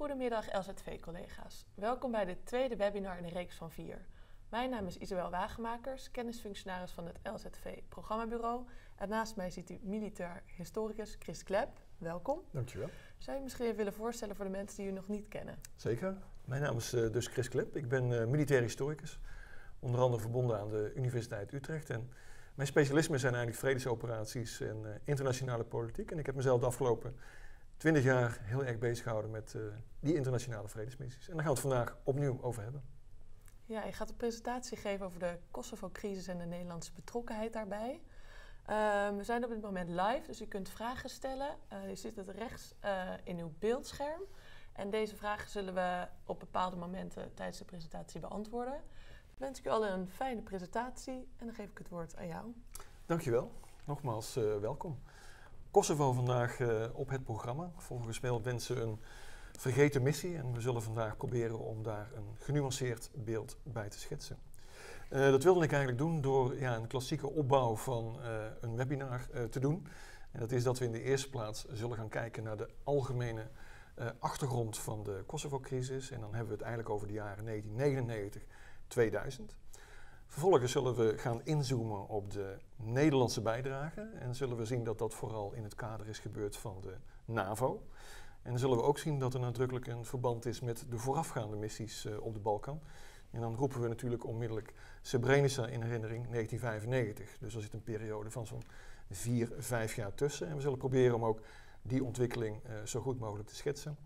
Goedemiddag LZV-collega's. Welkom bij de tweede webinar in de reeks van vier. Mijn naam is Isabel Wagemakers, kennisfunctionaris van het LZV-programmabureau. En naast mij zit u militair historicus Chris Klep. Welkom. Dankjewel. Zou je misschien even willen voorstellen voor de mensen die u nog niet kennen? Zeker. Mijn naam is uh, dus Chris Klep. Ik ben uh, militair historicus, onder andere verbonden aan de Universiteit Utrecht. En mijn specialismen zijn eigenlijk vredesoperaties en uh, internationale politiek. En ik heb mezelf de afgelopen twintig jaar heel erg bezig gehouden met uh, die internationale vredesmissies. En daar gaan we het vandaag opnieuw over hebben. Ja, je gaat een presentatie geven over de Kosovo-crisis en de Nederlandse betrokkenheid daarbij. Uh, we zijn op dit moment live, dus u kunt vragen stellen. Uh, je ziet het rechts uh, in uw beeldscherm. En deze vragen zullen we op bepaalde momenten tijdens de presentatie beantwoorden. Dan wens ik u allen een fijne presentatie en dan geef ik het woord aan jou. Dankjewel. Nogmaals welkom. Kosovo vandaag uh, op het programma. Volgens mij wensen een vergeten missie en we zullen vandaag proberen om daar een genuanceerd beeld bij te schetsen. Uh, dat wilde ik eigenlijk doen door ja, een klassieke opbouw van uh, een webinar te doen. En dat is dat we in de eerste plaats zullen gaan kijken naar de algemene achtergrond van de Kosovo-crisis. En dan hebben we het eigenlijk over de jaren 1999-2000. Vervolgens zullen we gaan inzoomen op de Nederlandse bijdrage en zullen we zien dat dat vooral in het kader is gebeurd van de NAVO. En dan zullen we ook zien dat er nadrukkelijk een verband is met de voorafgaande missies uh, op de Balkan. En dan roepen we natuurlijk onmiddellijk Srebrenica in herinnering 1995. Dus er zit een periode van zo'n vier, vijf jaar tussen. En we zullen proberen om ook die ontwikkeling uh, zo goed mogelijk te schetsen.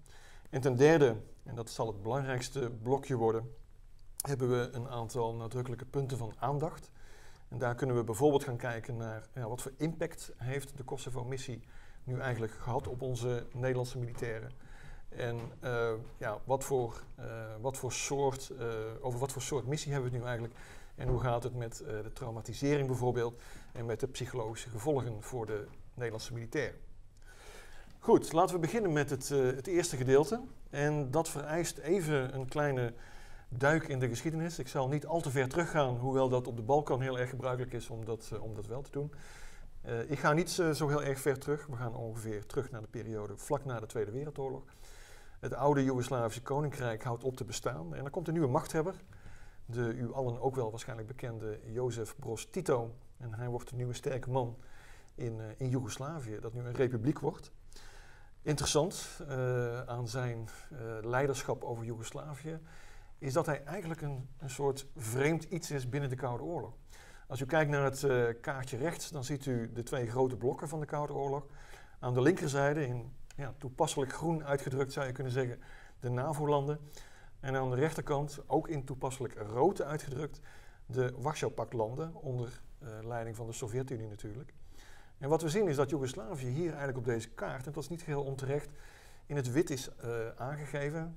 En ten derde, en dat zal het belangrijkste blokje worden, hebben we een aantal nadrukkelijke punten van aandacht. En daar kunnen we bijvoorbeeld gaan kijken naar ja, wat voor impact heeft de Kosovo-missie nu eigenlijk gehad op onze Nederlandse militairen. En uh, ja, wat, voor, uh, wat voor soort, uh, over wat voor soort missie hebben we het nu eigenlijk? En hoe gaat het met de traumatisering bijvoorbeeld en met de psychologische gevolgen voor de Nederlandse militairen? Goed, laten we beginnen met het, het eerste gedeelte. En dat vereist even een kleine duik in de geschiedenis. Ik zal niet al te ver teruggaan, hoewel dat op de Balkan heel erg gebruikelijk is om dat, uh, om dat wel te doen. Uh, ik ga niet uh, zo heel erg ver terug. We gaan ongeveer terug naar de periode vlak na de Tweede Wereldoorlog. Het oude Joegoslavische koninkrijk houdt op te bestaan en er komt een nieuwe machthebber. De u allen ook wel waarschijnlijk bekende Jozef Broz Tito. En hij wordt de nieuwe sterke man in, in Joegoslavië, dat nu een republiek wordt. Interessant aan zijn leiderschap over Joegoslavië is dat hij eigenlijk een, een soort vreemd iets is binnen de Koude Oorlog. Als u kijkt naar het uh, kaartje rechts, dan ziet u de twee grote blokken van de Koude Oorlog. Aan de linkerzijde, in ja, toepasselijk groen uitgedrukt zou je kunnen zeggen, de NAVO-landen. En aan de rechterkant, ook in toepasselijk rood uitgedrukt, de Warschau-pactlanden, onder uh, leiding van de Sovjet-Unie natuurlijk. En wat we zien is dat Joegoslavië hier eigenlijk op deze kaart, en dat is niet geheel onterecht, in het wit is uh, aangegeven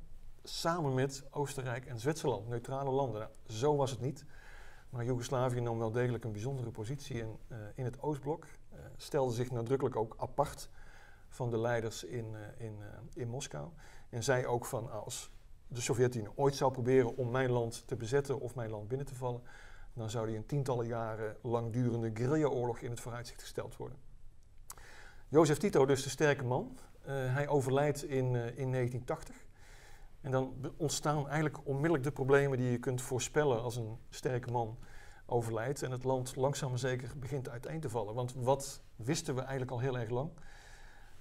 samen met Oostenrijk en Zwitserland, neutrale landen. Zo was het niet. Maar Joegoslavië nam wel degelijk een bijzondere positie in, uh, in het Oostblok. Uh, stelde zich nadrukkelijk ook apart van de leiders in, uh, in, in Moskou. En zei ook van als de Sovjet-Unie ooit zou proberen om mijn land te bezetten of mijn land binnen te vallen, dan zou die een tientallen jaren langdurende guerrilla-oorlog in het vooruitzicht gesteld worden. Jozef Tito, dus de sterke man, hij overlijdt in, in 1980. En dan ontstaan eigenlijk onmiddellijk de problemen die je kunt voorspellen als een sterke man overlijdt en het land langzaam maar zeker begint uiteen te vallen. Want wat wisten we eigenlijk al heel erg lang?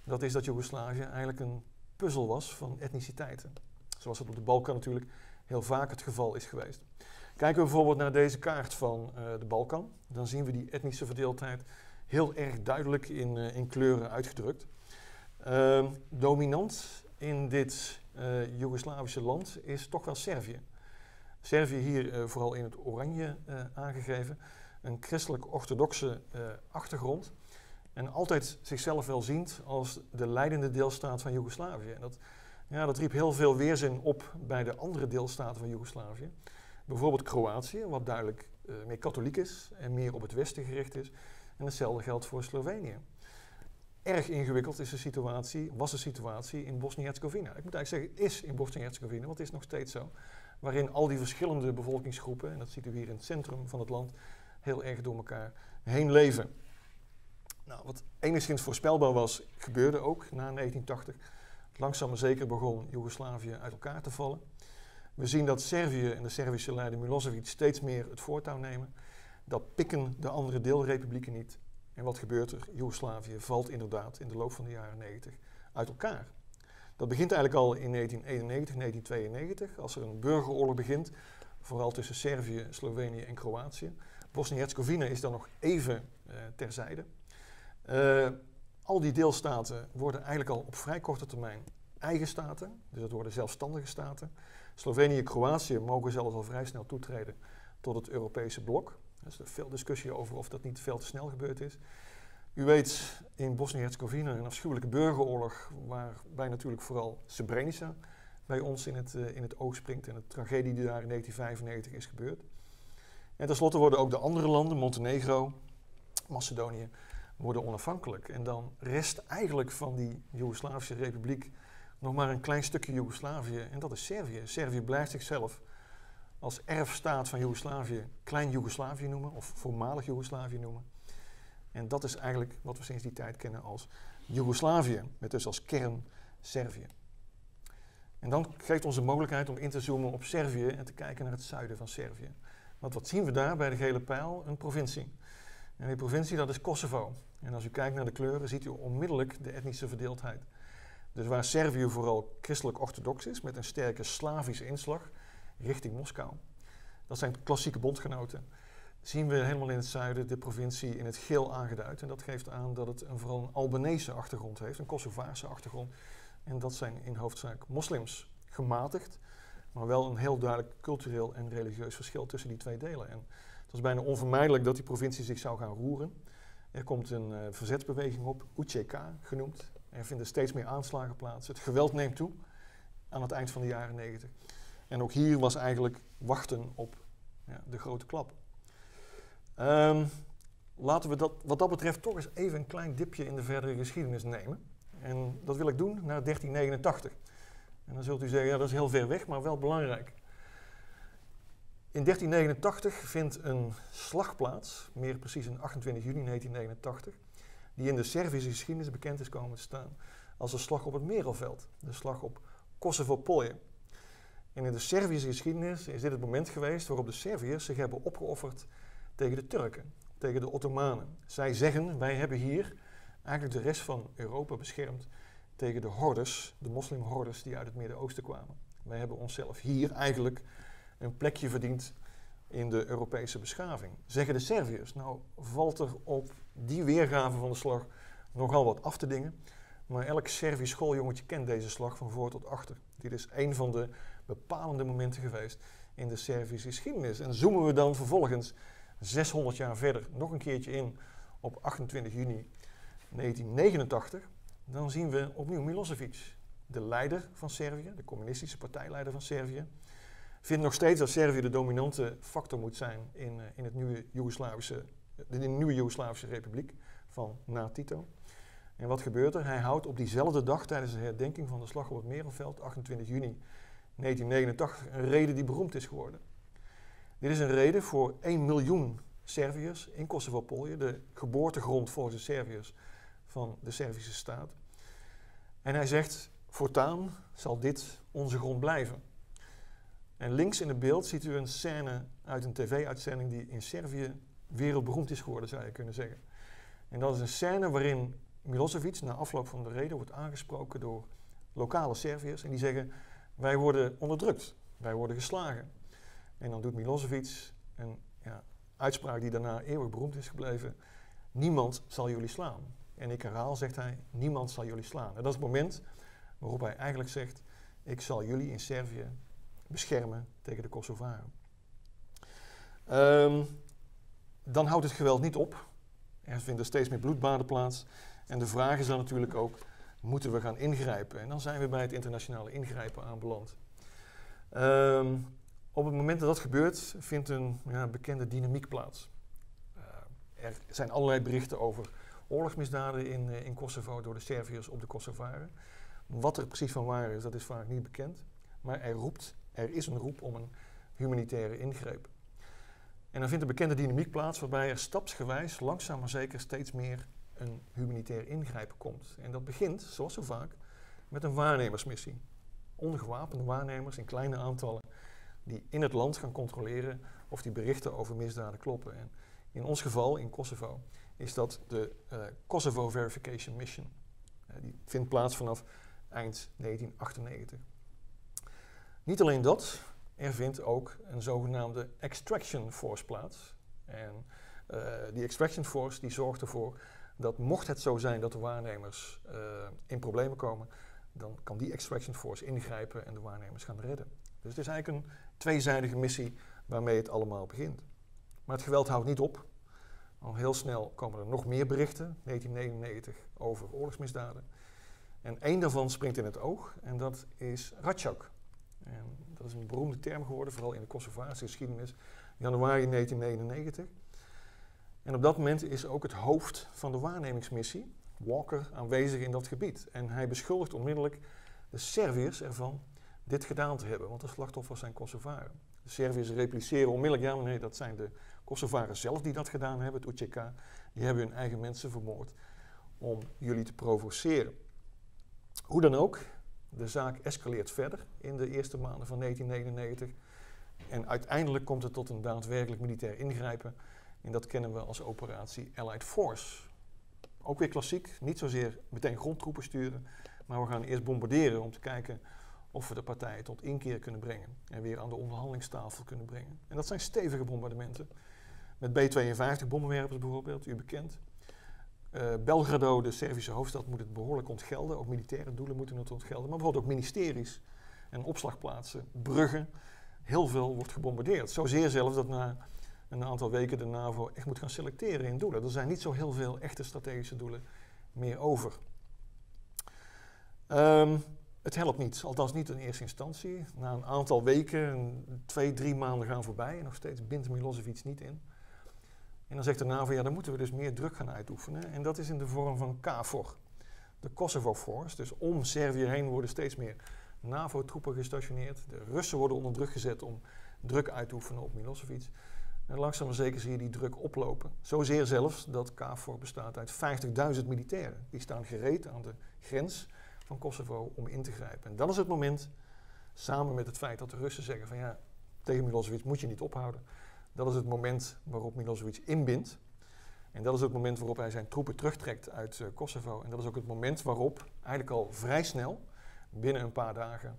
Dat is dat Joegoslavië eigenlijk een puzzel was van etniciteiten. Zoals het op de Balkan natuurlijk heel vaak het geval is geweest. Kijken we bijvoorbeeld naar deze kaart van uh, de Balkan, dan zien we die etnische verdeeldheid heel erg duidelijk in, uh, in kleuren uitgedrukt. Uh, dominant in dit uh, Joegoslavische land is toch wel Servië. Servië hier uh, vooral in het oranje uh, aangegeven. Een christelijk-orthodoxe achtergrond. En altijd zichzelf wel ziend als de leidende deelstaat van Joegoslavië. En dat, ja, dat riep heel veel weerzin op bij de andere deelstaten van Joegoslavië. Bijvoorbeeld Kroatië, wat duidelijk meer katholiek is en meer op het westen gericht is. En hetzelfde geldt voor Slovenië erg ingewikkeld is de situatie, was de situatie in Bosnië-Herzegovina. Ik moet eigenlijk zeggen, is in Bosnië-Herzegovina, want het is nog steeds zo. Waarin al die verschillende bevolkingsgroepen, en dat ziet u hier in het centrum van het land, heel erg door elkaar heen leven. Nou, wat enigszins voorspelbaar was, gebeurde ook na 1980. Langzaam maar zeker begon Joegoslavië uit elkaar te vallen. We zien dat Servië en de Servische leider Milosevic steeds meer het voortouw nemen. Dat pikken de andere deelrepublieken niet. En wat gebeurt er? Joegoslavië valt inderdaad in de loop van de jaren 90 uit elkaar. Dat begint eigenlijk al in 1991, 1992, als er een burgeroorlog begint, vooral tussen Servië, Slovenië en Kroatië. Bosnië-Herzegovina is dan nog even uh, terzijde. Uh, al die deelstaten worden eigenlijk al op vrij korte termijn eigen staten, dus dat worden zelfstandige staten. Slovenië en Kroatië mogen zelfs al vrij snel toetreden tot het Europese blok. Er is veel discussie over of dat niet veel te snel gebeurd is. U weet in Bosnië-Herzegovina een afschuwelijke burgeroorlog, waarbij natuurlijk vooral Srebrenica bij ons in het, uh, in het oog springt en de tragedie die daar in 1995 is gebeurd. En tenslotte worden ook de andere landen, Montenegro, Macedonië, worden onafhankelijk. En dan rest eigenlijk van die Joegoslavische republiek nog maar een klein stukje Joegoslavië en dat is Servië. Servië blijft zichzelf als erfstaat van Joegoslavië klein Joegoslavië noemen of voormalig Joegoslavië noemen. En dat is eigenlijk wat we sinds die tijd kennen als Joegoslavië, met dus als kern Servië. En dan geeft ons de mogelijkheid om in te zoomen op Servië en te kijken naar het zuiden van Servië. Want wat zien we daar bij de gele pijl? Een provincie. En die provincie dat is Kosovo. En als u kijkt naar de kleuren ziet u onmiddellijk de etnische verdeeldheid. Dus waar Servië vooral christelijk-orthodox is, met een sterke Slavische inslag richting Moskou. Dat zijn klassieke bondgenoten. Zien we helemaal in het zuiden de provincie in het geel aangeduid. En dat geeft aan dat het een, vooral een Albanese achtergrond heeft, een Kosovaarse achtergrond. En dat zijn in hoofdzaak moslims, gematigd, maar wel een heel duidelijk cultureel en religieus verschil tussen die twee delen. En het was bijna onvermijdelijk dat die provincie zich zou gaan roeren. Er komt een uh, verzetsbeweging op, UCK genoemd. Er vinden steeds meer aanslagen plaats. Het geweld neemt toe aan het eind van de jaren 90. En ook hier was eigenlijk wachten op ja, de grote klap. Um, laten we dat, wat dat betreft toch eens even een klein dipje in de verdere geschiedenis nemen. En dat wil ik doen naar 1389. En dan zult u zeggen, ja, dat is heel ver weg, maar wel belangrijk. In 1389 vindt een slag plaats, meer precies in 28 juni 1989, die in de Servische geschiedenis bekend is komen te staan als de slag op het Merelveld, de slag op Kosovo-Polje. En in de Servische geschiedenis is dit het moment geweest waarop de Serviërs zich hebben opgeofferd tegen de Turken, tegen de Ottomanen. Zij zeggen, wij hebben hier eigenlijk de rest van Europa beschermd tegen de hordes, de moslimhordes die uit het Midden-Oosten kwamen. Wij hebben onszelf hier eigenlijk een plekje verdiend in de Europese beschaving. Zeggen de Serviërs, nou valt er op die weergave van de slag nogal wat af te dingen. Maar elk Servisch schooljongetje kent deze slag van voor tot achter. Dit is een van de bepalende momenten geweest in de Servische geschiedenis. En zoomen we dan vervolgens 600 jaar verder nog een keertje in op 28 juni 1989, dan zien we opnieuw Milosevic, de leider van Servië, de communistische partijleider van Servië, vindt nog steeds dat Servië de dominante factor moet zijn in, uh, in, het nieuwe Joegoslavische, de, de nieuwe Joegoslavische republiek van na Tito. En wat gebeurt er? Hij houdt op diezelfde dag tijdens de herdenking van de slag op het Merelveld, 28 juni 1989, een reden die beroemd is geworden. Dit is een reden voor 1 miljoen Serviërs in Kosovo-Polje, de geboortegrond volgens de Serviërs van de Servische staat. En hij zegt, voortaan zal dit onze grond blijven. En links in het beeld ziet u een scène uit een tv-uitzending die in Servië wereldberoemd is geworden, zou je kunnen zeggen. En dat is een scène waarin Milosevic na afloop van de reden wordt aangesproken door lokale Serviërs. En die zeggen, wij worden onderdrukt, wij worden geslagen. En dan doet Milosevic een ja, uitspraak die daarna eeuwig beroemd is gebleven. Niemand zal jullie slaan. En ik herhaal, zegt hij, niemand zal jullie slaan. En dat is het moment waarop hij eigenlijk zegt, ik zal jullie in Servië beschermen tegen de Kosovaren. Um, dan houdt het geweld niet op. Er vinden steeds meer bloedbaden plaats. En de vraag is dan natuurlijk ook, moeten we gaan ingrijpen? En dan zijn we bij het internationale ingrijpen aanbeland. Um, op het moment dat dat gebeurt, vindt een ja, bekende dynamiek plaats. Uh, er zijn allerlei berichten over oorlogsmisdaden in, uh, in Kosovo door de Serviërs op de Kosovaren. Wat er precies van waar is, dat is vaak niet bekend. Maar er, roept, er is een roep om een humanitaire ingreep. En dan vindt een bekende dynamiek plaats waarbij er stapsgewijs, langzaam maar zeker, steeds meer een humanitair ingrijpen komt. En dat begint, zoals zo vaak, met een waarnemersmissie. Ongewapende waarnemers in kleine aantallen die in het land gaan controleren of die berichten over misdaden kloppen. En in ons geval, in Kosovo, is dat de uh, Kosovo Verification Mission. Uh, die vindt plaats vanaf eind 1998. Niet alleen dat, er vindt ook een zogenaamde Extraction Force plaats. En uh, die Extraction Force die zorgt ervoor dat mocht het zo zijn dat de waarnemers in problemen komen, dan kan die Extraction Force ingrijpen en de waarnemers gaan redden. Dus het is eigenlijk een tweezijdige missie waarmee het allemaal begint. Maar het geweld houdt niet op. Al heel snel komen er nog meer berichten, 1999, over oorlogsmisdaden. En één daarvan springt in het oog en dat is Ratchak. En dat is een beroemde term geworden, vooral in de Kosovaarse geschiedenis, januari 1999. En op dat moment is ook het hoofd van de waarnemingsmissie, Walker, aanwezig in dat gebied. En hij beschuldigt onmiddellijk de Serviërs ervan dit gedaan te hebben, want de slachtoffers zijn Kosovaren. De Serviërs repliceren onmiddellijk, ja nee, dat zijn de Kosovaren zelf die dat gedaan hebben, het UCK. Die hebben hun eigen mensen vermoord om jullie te provoceren. Hoe dan ook, de zaak escaleert verder in de eerste maanden van 1999. En uiteindelijk komt het tot een daadwerkelijk militair ingrijpen. En dat kennen we als operatie Allied Force. Ook weer klassiek, niet zozeer meteen grondtroepen sturen, maar we gaan eerst bombarderen om te kijken of we de partijen tot inkeer kunnen brengen en weer aan de onderhandelingstafel kunnen brengen. En dat zijn stevige bombardementen. Met B-52 bommenwerpers bijvoorbeeld, u bekend. Uh, Belgrado, de Servische hoofdstad, moet het behoorlijk ontgelden. Ook militaire doelen moeten het ontgelden. Maar bijvoorbeeld ook ministeries en opslagplaatsen, bruggen. Heel veel wordt gebombardeerd. Zozeer zelfs dat na een aantal weken de NAVO echt moet gaan selecteren in doelen. Er zijn niet zo heel veel echte strategische doelen meer over. Um, het helpt niet, althans niet in eerste instantie. Na een aantal weken, twee, drie maanden gaan voorbij en nog steeds bindt Milosevic niet in. En dan zegt de NAVO, ja, dan moeten we dus meer druk gaan uitoefenen. En dat is in de vorm van KFOR, de Kosovo Force. Dus om Servië heen worden steeds meer NAVO-troepen gestationeerd. De Russen worden onder druk gezet om druk uit te oefenen op Milosevic. En langzaam maar zeker zie je die druk oplopen. Zozeer zelfs dat KFOR bestaat uit 50.000 militairen. Die staan gereed aan de grens van Kosovo om in te grijpen. En dan is het moment, samen met het feit dat de Russen zeggen van ja, tegen Milosevic moet je niet ophouden. Dat is het moment waarop Milosevic inbindt. En dat is het moment waarop hij zijn troepen terugtrekt uit uh, Kosovo. En dat is ook het moment waarop eigenlijk al vrij snel, binnen een paar dagen,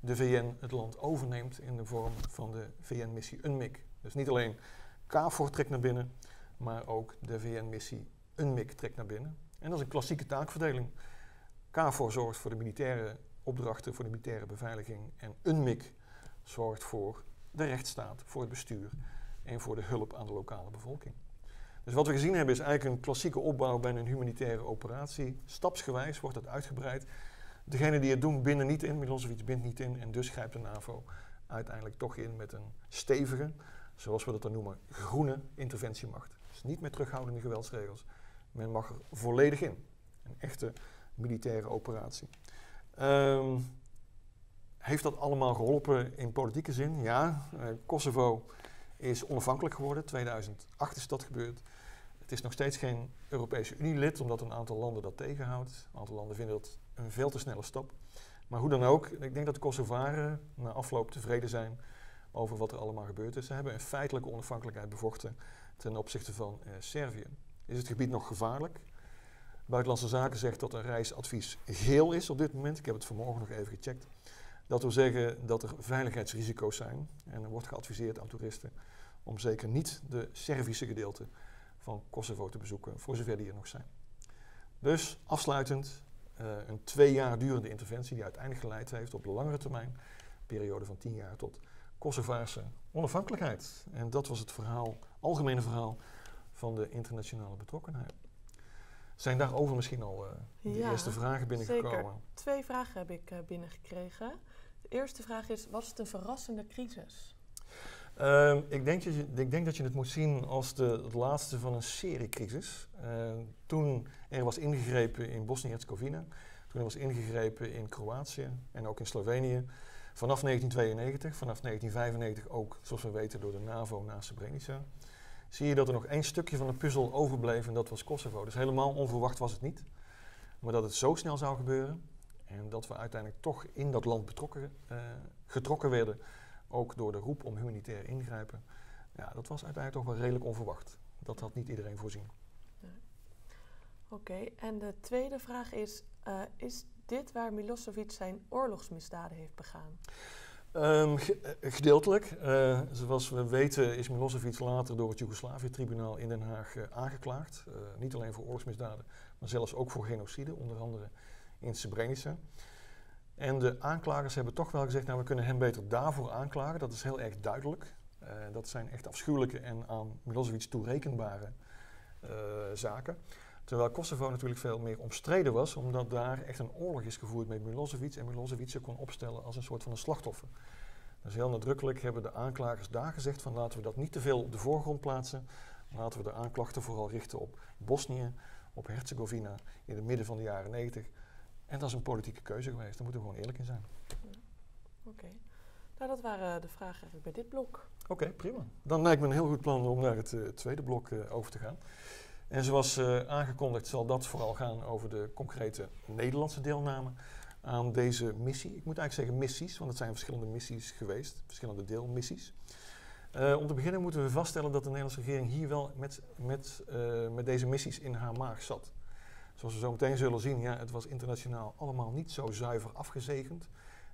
de VN het land overneemt in de vorm van de VN-missie UNMIK. Dus niet alleen KFOR trekt naar binnen, maar ook de VN-missie UNMIK trekt naar binnen. En dat is een klassieke taakverdeling. KFOR zorgt voor de militaire opdrachten, voor de militaire beveiliging. En UNMIK zorgt voor de rechtsstaat, voor het bestuur en voor de hulp aan de lokale bevolking. Dus wat we gezien hebben is eigenlijk een klassieke opbouw bij een humanitaire operatie. Stapsgewijs wordt het uitgebreid. Degenen die het doen binnen niet in, Milosevic bindt niet in en dus grijpt de NAVO uiteindelijk toch in met een stevige, zoals we dat dan noemen, groene interventiemacht. Dus niet met terughoudende geweldsregels. Men mag er volledig in. Een echte militaire operatie. Um, heeft dat allemaal geholpen in politieke zin? Ja, uh, Kosovo is onafhankelijk geworden. 2008 is dat gebeurd. Het is nog steeds geen Europese Unie-lid, omdat een aantal landen dat tegenhoudt. Een aantal landen vinden dat een veel te snelle stap. Maar hoe dan ook, ik denk dat de Kosovaren na afloop tevreden zijn over wat er allemaal gebeurd is. Ze hebben een feitelijke onafhankelijkheid bevochten ten opzichte van uh, Servië. Is het gebied nog gevaarlijk? Buitenlandse Zaken zegt dat een reisadvies geel is op dit moment. Ik heb het vanmorgen nog even gecheckt. Dat wil zeggen dat er veiligheidsrisico's zijn. En er wordt geadviseerd aan toeristen om zeker niet de Servische gedeelte van Kosovo te bezoeken, voor zover die er nog zijn. Dus afsluitend, uh, een twee jaar durende interventie die uiteindelijk geleid heeft op de langere termijn, periode van tien jaar tot Kosovaarse onafhankelijkheid. En dat was het verhaal, algemene verhaal van de internationale betrokkenheid. Zijn daarover misschien al uh, de eerste vragen binnengekomen? Zeker. Twee vragen heb ik uh, binnengekregen. De eerste vraag is, was het een verrassende crisis? Uh, ik, denk dat je, ik denk dat je het moet zien als de, het laatste van een serie crisis. Ehm, toen er was ingegrepen in Bosnië-Herzegovina, toen er was ingegrepen in Kroatië en ook in Slovenië. Vanaf 1992, vanaf 1995 ook, zoals we weten, door de NAVO na Srebrenica zie je dat er nog één stukje van de puzzel overbleef en dat was Kosovo. Dus helemaal onverwacht was het niet. Maar dat het zo snel zou gebeuren En dat we uiteindelijk toch in dat land betrokken, getrokken werden, ook door de roep om humanitair ingrijpen. Ja, dat was uiteindelijk toch wel redelijk onverwacht. Dat had niet iedereen voorzien. Oké, en de tweede vraag is: uh, is dit waar Milosevic zijn oorlogsmisdaden heeft begaan? Um, gedeeltelijk. Uh, zoals we weten is Milosevic later door het Joegoslavië-tribunaal in Den Haag uh, aangeklaagd. niet alleen voor oorlogsmisdaden, maar zelfs ook voor genocide, onder andere in Srebrenica. En de aanklagers hebben toch wel gezegd, nou we kunnen hem beter daarvoor aanklagen. Dat is heel erg duidelijk. dat zijn echt afschuwelijke en aan Milosevic toerekenbare zaken. Terwijl Kosovo natuurlijk veel meer omstreden was, omdat daar echt een oorlog is gevoerd met Milosevic en Milosevic zich kon opstellen als een soort van een slachtoffer. Dus heel nadrukkelijk hebben de aanklagers daar gezegd van laten we dat niet te veel op de voorgrond plaatsen. Laten we de aanklachten vooral richten op Bosnië, op Herzegovina in het midden van de jaren 90. En dat is een politieke keuze geweest, daar moeten we gewoon eerlijk in zijn. Oké. Nou, dat waren de vragen eigenlijk bij dit blok. Oké, prima. Dan lijkt me een heel goed plan om naar het uh, tweede blok uh, over te gaan. En zoals uh, aangekondigd zal dat vooral gaan over de concrete Nederlandse deelname aan deze missie. Ik moet eigenlijk zeggen missies, want het zijn verschillende missies geweest, verschillende deelmissies. Uh, om te beginnen moeten we vaststellen dat de Nederlandse regering hier wel met, met, uh, met deze missies in haar maag zat. Zoals we zo meteen zullen zien, ja, het was internationaal allemaal niet zo zuiver afgezegend.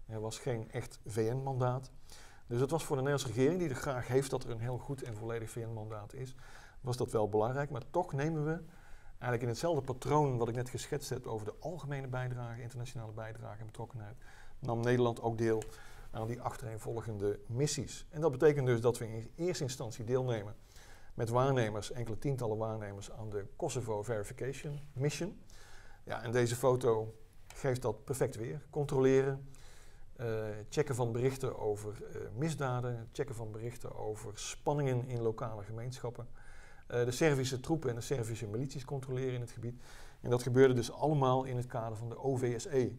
Er was geen echt VN-mandaat. Dus het was voor de Nederlandse regering, die er graag heeft dat er een heel goed en volledig VN-mandaat is, was dat wel belangrijk. Maar toch nemen we eigenlijk in hetzelfde patroon wat ik net geschetst heb over de algemene bijdrage, internationale bijdrage en betrokkenheid, nam Nederland ook deel aan die achtereenvolgende missies. En dat betekent dus dat we in eerste instantie deelnemen met waarnemers, enkele tientallen waarnemers, aan de Kosovo Verification Mission. Ja, en deze foto geeft dat perfect weer. Controleren, uh, checken van berichten over uh, misdaden, checken van berichten over spanningen in lokale gemeenschappen. Eh, de Servische troepen en de Servische milities controleren in het gebied. En dat gebeurde dus allemaal in het kader van de OVSE.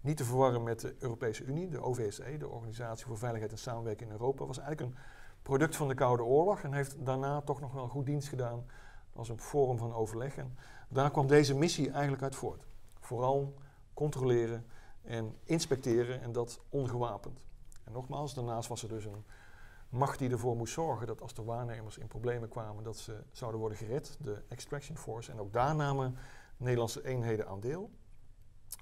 Niet te verwarren met de Europese Unie. De OVSE, de Organisatie voor Veiligheid en Samenwerking in Europa, was eigenlijk een product van de Koude Oorlog en heeft daarna toch nog wel goed dienst gedaan als een forum van overleg. En daar kwam deze missie eigenlijk uit voort. Vooral controleren en inspecteren en dat ongewapend. En nogmaals, daarnaast was er dus een macht die ervoor moest zorgen dat als de waarnemers in problemen kwamen, dat ze zouden worden gered, de Extraction Force. En ook daar namen Nederlandse eenheden aan deel.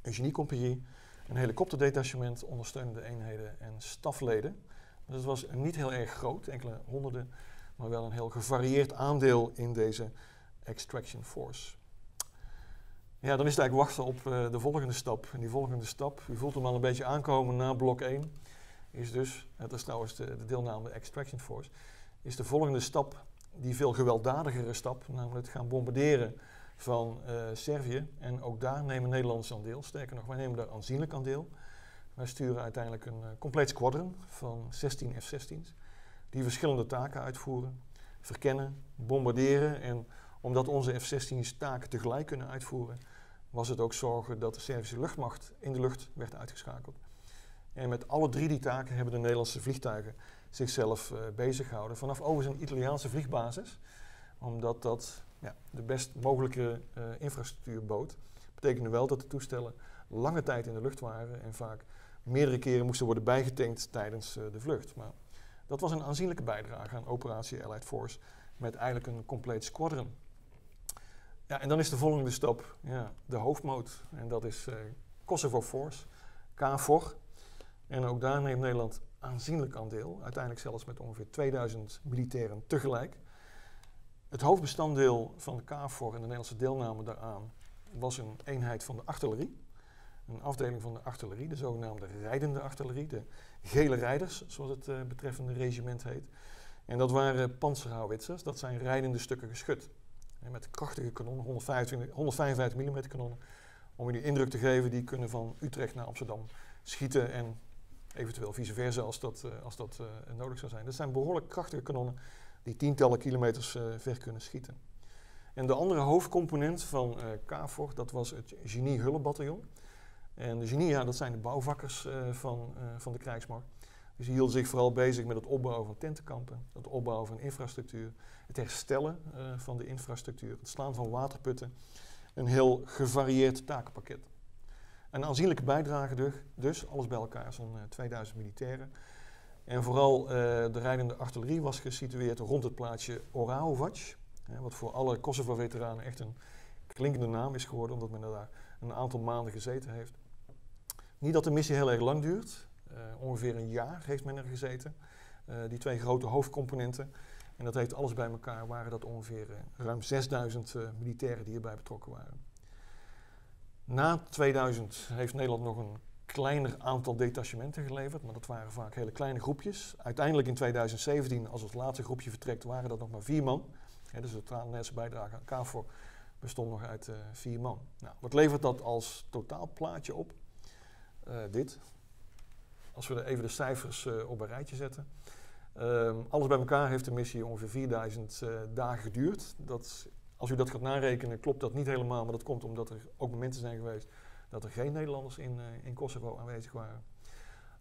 Een geniecompagnie, een helikopterdetachement, ondersteunende eenheden en stafleden. Dus het was niet heel erg groot, enkele honderden, maar wel een heel gevarieerd aandeel in deze Extraction Force. Ja, dan is het eigenlijk wachten op uh, de volgende stap. En die volgende stap, u voelt hem al een beetje aankomen na blok 1 is dus, dat is trouwens de, de deelname Extraction Force, is de volgende stap die veel gewelddadigere stap, namelijk het gaan bombarderen van uh, Servië. En ook daar nemen Nederlanders aan deel. Sterker nog, wij nemen daar aanzienlijk aan deel. Wij sturen uiteindelijk een uh, compleet squadron van 16 F-16's, die verschillende taken uitvoeren, verkennen, bombarderen. En omdat onze F-16's taken tegelijk kunnen uitvoeren, was het ook zorgen dat de Servische luchtmacht in de lucht werd uitgeschakeld. En met alle drie die taken hebben de Nederlandse vliegtuigen zichzelf uh, bezig gehouden. Vanaf overigens een Italiaanse vliegbasis, omdat dat ja, de best mogelijke uh, infrastructuur bood. Betekende wel dat de toestellen lange tijd in de lucht waren en vaak meerdere keren moesten worden bijgetankt tijdens uh, de vlucht. Maar dat was een aanzienlijke bijdrage aan operatie Allied Force met eigenlijk een compleet squadron. Ja, en dan is de volgende stap ja, de hoofdmoot en dat is Kosovo Force, KFOR. En ook daar neemt Nederland aanzienlijk aan deel, uiteindelijk zelfs met ongeveer 2000 militairen tegelijk. Het hoofdbestanddeel van de KFOR en de Nederlandse deelname daaraan was een eenheid van de artillerie. Een afdeling van de artillerie, de zogenaamde rijdende artillerie, de gele rijders, zoals het uh, betreffende regiment heet. En dat waren panzerhouwitsers, dat zijn rijdende stukken geschut. En met krachtige kanonnen, 125, 155 mm kanonnen, om je die indruk te geven, die kunnen van Utrecht naar Amsterdam schieten en Eventueel vice versa als dat, uh, als dat uh, nodig zou zijn. Dat zijn behoorlijk krachtige kanonnen die tientallen kilometers uh, ver kunnen schieten. En de andere hoofdcomponent van KFOR, dat was het Genie Hullenbataljon. En de Genie, ja, dat zijn de bouwvakkers van, van de krijgsmacht. Dus die hielden zich vooral bezig met het opbouwen van tentenkampen, het opbouwen van infrastructuur, het herstellen van de infrastructuur, het slaan van waterputten. Een heel gevarieerd takenpakket. Een aanzienlijke bijdrage dus, dus alles bij elkaar zo'n 2000 militairen. En vooral de rijdende artillerie was gesitueerd rond het plaatsje Oraovac, wat voor alle Kosovo-veteranen echt een klinkende naam is geworden, omdat men daar een aantal maanden gezeten heeft. Niet dat de missie heel erg lang duurt, ongeveer een jaar heeft men er gezeten. die twee grote hoofdcomponenten. En dat heeft alles bij elkaar, waren dat ongeveer ruim 6000 uh, militairen die hierbij betrokken waren. Na 2000 heeft Nederland nog een kleiner aantal detachementen geleverd, maar dat waren vaak hele kleine groepjes. Uiteindelijk in 2017, als het laatste groepje vertrekt, waren dat nog maar vier man. dus de Nederlandse bijdrage aan KFOR bestond nog uit uh, vier man. Nou, wat levert dat als totaalplaatje op? dit. Als we even de cijfers op een rijtje zetten. Um, alles bij elkaar heeft de missie ongeveer 4000 uh, eh, dagen geduurd. Dat, als u dat gaat narekenen, klopt dat niet helemaal, maar dat komt omdat er ook momenten zijn geweest dat er geen Nederlanders in, uh, in Kosovo aanwezig waren.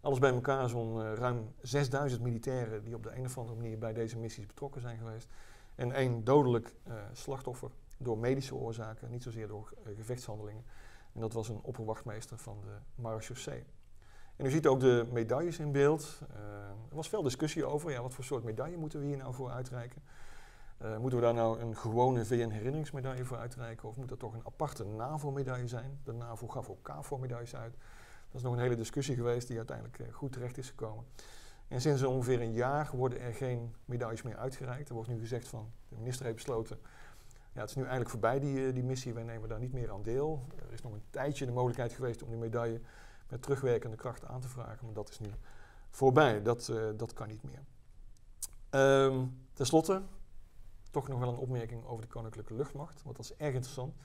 Alles bij elkaar zo'n uh, ruim 6000 militairen die op de een of andere manier bij deze missies betrokken zijn geweest. En één dodelijk slachtoffer door medische oorzaken, niet zozeer door gevechtshandelingen. En dat was een opperwachtmeester van de marechaussee. En u ziet ook de medailles in beeld. Er was veel discussie over, ja, wat voor soort medaille moeten we hier nou voor uitreiken? Uh, moeten we daar nou een gewone VN-herinneringsmedaille voor uitreiken? Of moet dat toch een aparte NAVO-medaille zijn? De NAVO gaf ook KFOR-medailles uit. Dat is nog een hele discussie geweest die uiteindelijk uh, goed terecht is gekomen. En sinds ongeveer een jaar worden er geen medailles meer uitgereikt. Er wordt nu gezegd van, de minister heeft besloten, ja, het is nu eigenlijk voorbij die, die missie, wij nemen daar niet meer aan deel. Er is nog een tijdje de mogelijkheid geweest om die medaille met terugwerkende kracht aan te vragen. Maar dat is nu voorbij. Dat, dat kan niet meer. Um, ten slotte, toch nog wel een opmerking over de Koninklijke Luchtmacht, want dat is erg interessant.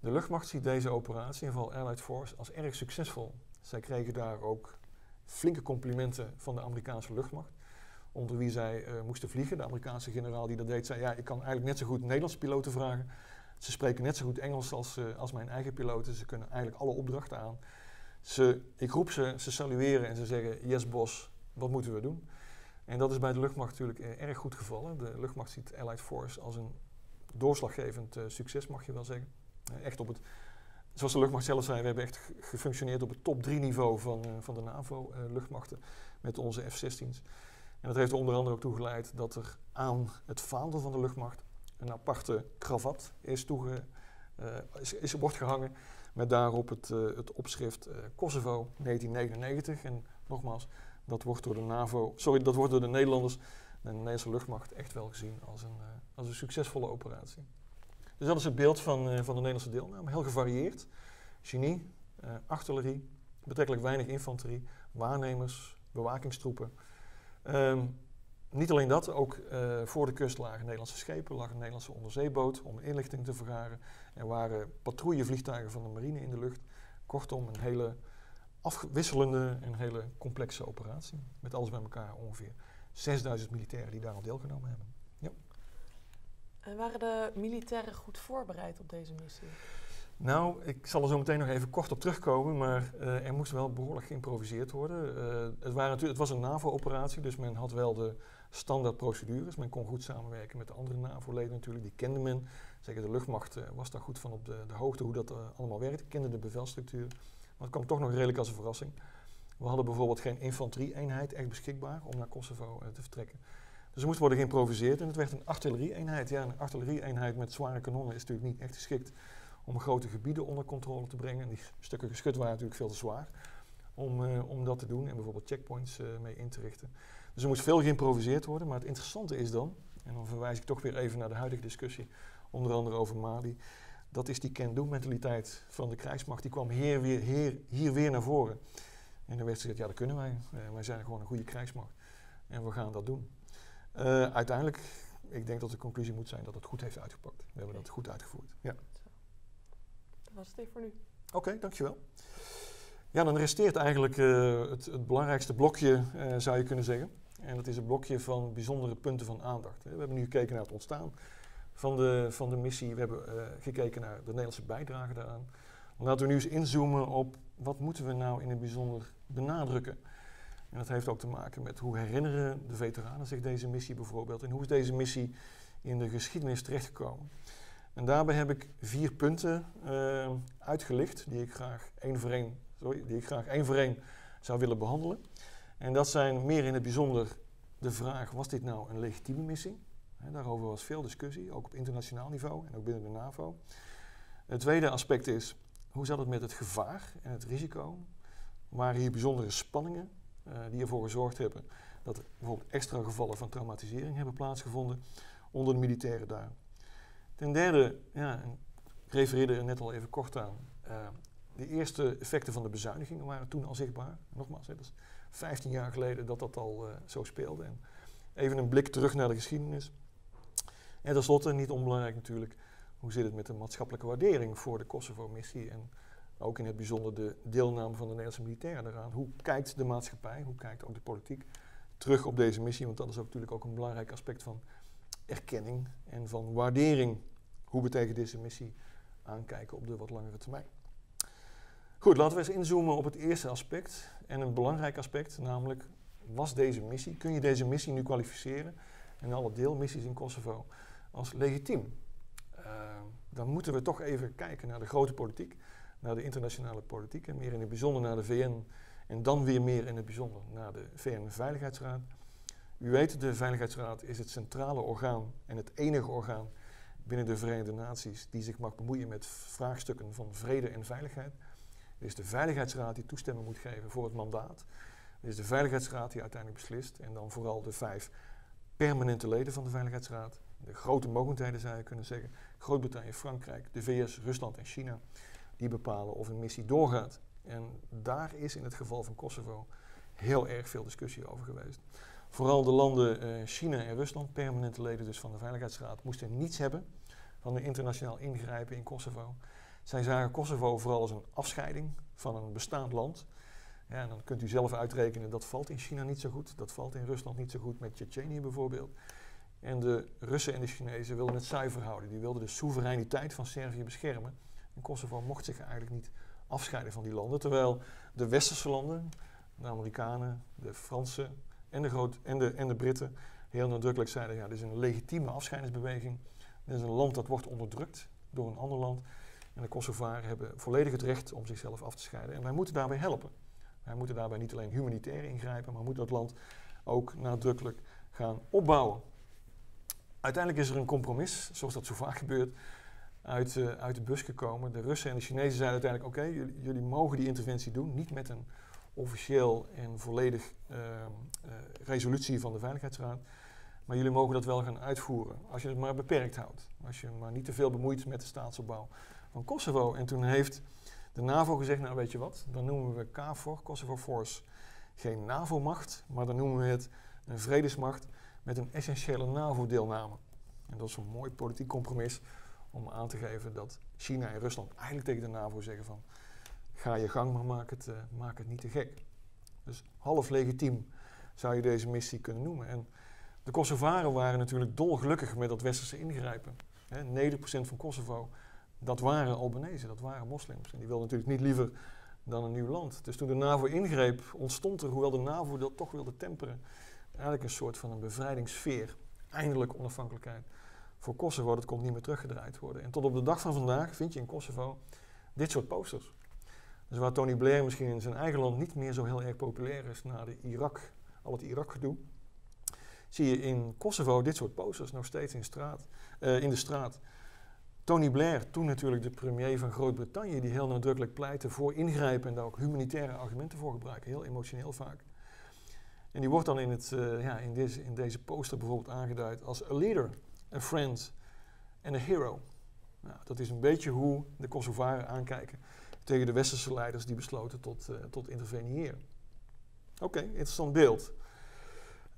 De luchtmacht ziet deze operatie, in geval Allied Force, als erg succesvol. Zij kregen daar ook flinke complimenten van de Amerikaanse luchtmacht, onder wie zij uh, moesten vliegen. De Amerikaanse generaal die dat deed, zei: Ja, ik kan eigenlijk net zo goed Nederlandse piloten vragen. Ze spreken net zo goed Engels als, uh, als mijn eigen piloten. Ze kunnen eigenlijk alle opdrachten aan. Ze, ik roep ze, ze salueren en ze zeggen, yes bos, wat moeten we doen? En dat is bij de luchtmacht natuurlijk eh, erg goed gevallen. De luchtmacht ziet Allied Force als een doorslaggevend uh, succes, mag je wel zeggen. Uh, echt op het, zoals de luchtmacht zelf zei, we hebben echt gefunctioneerd op het top 3 niveau van, van de NAVO-luchtmachten met onze F-16's. En dat heeft er onder andere ook toe geleid dat er aan het vaandel van de luchtmacht een aparte kravat is, toege, is, is, wordt gehangen met daarop het, het opschrift Kosovo 1999. En nogmaals, dat wordt door de NAVO, sorry, dat wordt door de Nederlanders, de Nederlandse luchtmacht, echt wel gezien als een, uh, als een succesvolle operatie. Dus dat is het beeld van, van de Nederlandse deelname. Heel gevarieerd. Genie, artillerie, betrekkelijk weinig infanterie, waarnemers, bewakingstroepen. Um, niet alleen dat, ook voor de kust lagen Nederlandse schepen, lag een Nederlandse onderzeeboot om inlichting te vergaren. Er waren patrouillevliegtuigen van de marine in de lucht. Kortom, een hele afwisselende en hele complexe operatie. Met alles bij elkaar ongeveer 6000 militairen die daar al deelgenomen hebben. Ja. En waren de militairen goed voorbereid op deze missie? Nou, ik zal er zo meteen nog even kort op terugkomen, maar uh, er moest wel behoorlijk geïmproviseerd worden. Uh, het, waren het was een NAVO-operatie, dus men had wel de standaard procedures. Men kon goed samenwerken met de andere NAVO-leden natuurlijk, die kende men. Zeker de luchtmacht uh, was daar goed van op de, de hoogte hoe dat allemaal werkte, kende de bevelstructuur. Het kwam toch nog redelijk als een verrassing. We hadden bijvoorbeeld geen infanterie-eenheid echt beschikbaar om naar Kosovo te vertrekken. Dus er moest worden geïmproviseerd en het werd een artillerie-eenheid. Ja, een artillerie-eenheid met zware kanonnen is natuurlijk niet echt geschikt om grote gebieden onder controle te brengen. Die stukken geschut waren natuurlijk veel te zwaar om, uh, om dat te doen en bijvoorbeeld checkpoints uh, mee in te richten. Dus er moest veel geïmproviseerd worden. Maar het interessante is dan, en dan verwijs ik toch weer even naar de huidige discussie, onder andere over Mali. Dat is die can-do-mentaliteit van de krijgsmacht. Die kwam hier weer, hier, hier weer naar voren. En dan werd gezegd, ja dat kunnen wij. Uh, wij zijn gewoon een goede krijgsmacht. En we gaan dat doen. uiteindelijk, ik denk dat de conclusie moet zijn dat het goed heeft uitgepakt. We hebben dat goed uitgevoerd. Ja was het even voor nu. Oké, okay, dankjewel. Ja, dan resteert eigenlijk uh, het, het, belangrijkste blokje, zou je kunnen zeggen. En dat is een blokje van bijzondere punten van aandacht. We hebben nu gekeken naar het ontstaan van de, van de missie. We hebben uh, gekeken naar de Nederlandse bijdrage daaraan. Laten we nu eens inzoomen op wat moeten we nou in het bijzonder benadrukken. En dat heeft ook te maken met hoe herinneren de veteranen zich deze missie bijvoorbeeld. En hoe is deze missie in de geschiedenis terechtgekomen. En daarbij heb ik vier punten uh, uitgelicht die ik graag één voor één, sorry, die ik graag één voor één zou willen behandelen. En dat zijn meer in het bijzonder de vraag, was dit nou een legitieme missie? Daarover was veel discussie, ook op internationaal niveau en ook binnen de NAVO. Het tweede aspect is, hoe zat het met het gevaar en het risico? Waren hier bijzondere spanningen uh, die ervoor gezorgd hebben dat er bijvoorbeeld extra gevallen van traumatisering hebben plaatsgevonden onder de militairen daar? Ten derde, ja, ik refereerde er net al even kort aan, uh, de eerste effecten van de bezuinigingen waren toen al zichtbaar. Nogmaals, het is 15 jaar geleden dat dat al uh, zo speelde. En even een blik terug naar de geschiedenis. En tenslotte, niet onbelangrijk natuurlijk, hoe zit het met de maatschappelijke waardering voor de Kosovo-missie en ook in het bijzonder de deelname van de Nederlandse militairen eraan. Hoe kijkt de maatschappij, hoe kijkt ook de politiek terug op deze missie? Want dat is ook natuurlijk ook een belangrijk aspect van erkenning en van waardering. Hoe we tegen deze missie aankijken op de wat langere termijn. Goed, laten we eens inzoomen op het eerste aspect en een belangrijk aspect, namelijk was deze missie, kun je deze missie nu kwalificeren en alle deelmissies in Kosovo als legitiem? Uh, dan moeten we toch even kijken naar de grote politiek, naar de internationale politiek en meer in het bijzonder naar de VN en dan weer meer in het bijzonder naar de VN-veiligheidsraad. U weet, de Veiligheidsraad is het centrale orgaan en het enige orgaan binnen de Verenigde Naties die zich mag bemoeien met vraagstukken van vrede en veiligheid. Het is de Veiligheidsraad die toestemming moet geven voor het mandaat. Het is de Veiligheidsraad die uiteindelijk beslist. En dan vooral de vijf permanente leden van de Veiligheidsraad. De grote mogendheden zou je kunnen zeggen. Groot-Brittannië, Frankrijk, de VS, Rusland en China. Die bepalen of een missie doorgaat. En daar is in het geval van Kosovo heel erg veel discussie over geweest. Vooral de landen uh, China en Rusland, permanente leden dus van de Veiligheidsraad, moesten niets hebben van een internationaal ingrijpen in Kosovo. Zij zagen Kosovo vooral als een afscheiding van een bestaand land. Ja, en dan kunt u zelf uitrekenen, dat valt in China niet zo goed, dat valt in Rusland niet zo goed, met Tsjetsjenië bijvoorbeeld. En de Russen en de Chinezen wilden het zuiver houden. Die wilden de soevereiniteit van Servië beschermen. En Kosovo mocht zich eigenlijk niet afscheiden van die landen. Terwijl de westerse landen, de Amerikanen, de Fransen en de, groot, en de, en de Britten heel nadrukkelijk zeiden, ja, dit is een legitieme afscheidingsbeweging. Dit is een land dat wordt onderdrukt door een ander land. En de Kosovaren hebben volledig het recht om zichzelf af te scheiden. En wij moeten daarbij helpen. Wij moeten daarbij niet alleen humanitair ingrijpen, maar moeten dat land ook nadrukkelijk gaan opbouwen. Uiteindelijk is er een compromis, zoals dat zo vaak gebeurt, uit, uit de bus gekomen. De Russen en de Chinezen zeiden uiteindelijk: oké, jullie, jullie, mogen die interventie doen, niet met een officieel en volledig uh, uh, resolutie van de Veiligheidsraad. Maar jullie mogen dat wel gaan uitvoeren, als je het maar beperkt houdt. Als je maar niet te veel bemoeit met de staatsopbouw van Kosovo. En toen heeft de NAVO gezegd, nou weet je wat, dan noemen we KFOR, Kosovo Force, geen NAVO-macht, maar dan noemen we het een vredesmacht met een essentiële NAVO-deelname. En dat is een mooi politiek compromis om aan te geven dat China en Rusland eigenlijk tegen de NAVO zeggen van ga je gang, maar maak het, uh, maak het niet te gek. Dus half legitiem zou je deze missie kunnen noemen. En de Kosovaren waren natuurlijk dolgelukkig met dat westerse ingrijpen. He, 90% van Kosovo dat waren Albanese, dat waren moslims. En die wilden natuurlijk niet liever dan een nieuw land. Dus toen de NAVO ingreep, ontstond er, hoewel de NAVO dat toch wilde temperen, eigenlijk een soort van een bevrijdingssfeer. Eindelijk onafhankelijkheid voor Kosovo, dat kon niet meer teruggedraaid worden. En tot op de dag van vandaag vind je in Kosovo dit soort posters. Dus waar Tony Blair misschien in zijn eigen land niet meer zo heel erg populair is na de Irak, al het Irak-gedoe, zie je in Kosovo dit soort posters nog steeds in, straat, uh, in de straat. Tony Blair, toen natuurlijk de premier van Groot-Brittannië, die heel nadrukkelijk pleitte voor ingrijpen en daar ook humanitaire argumenten voor gebruiken, heel emotioneel vaak. En die wordt dan in, het, uh, ja, in, deze, in deze poster bijvoorbeeld aangeduid als a leader, a friend en a hero. Nou, dat is een beetje hoe de Kosovaren aankijken tegen de westerse leiders die besloten tot, uh, tot interveneren. Oké, interessant beeld.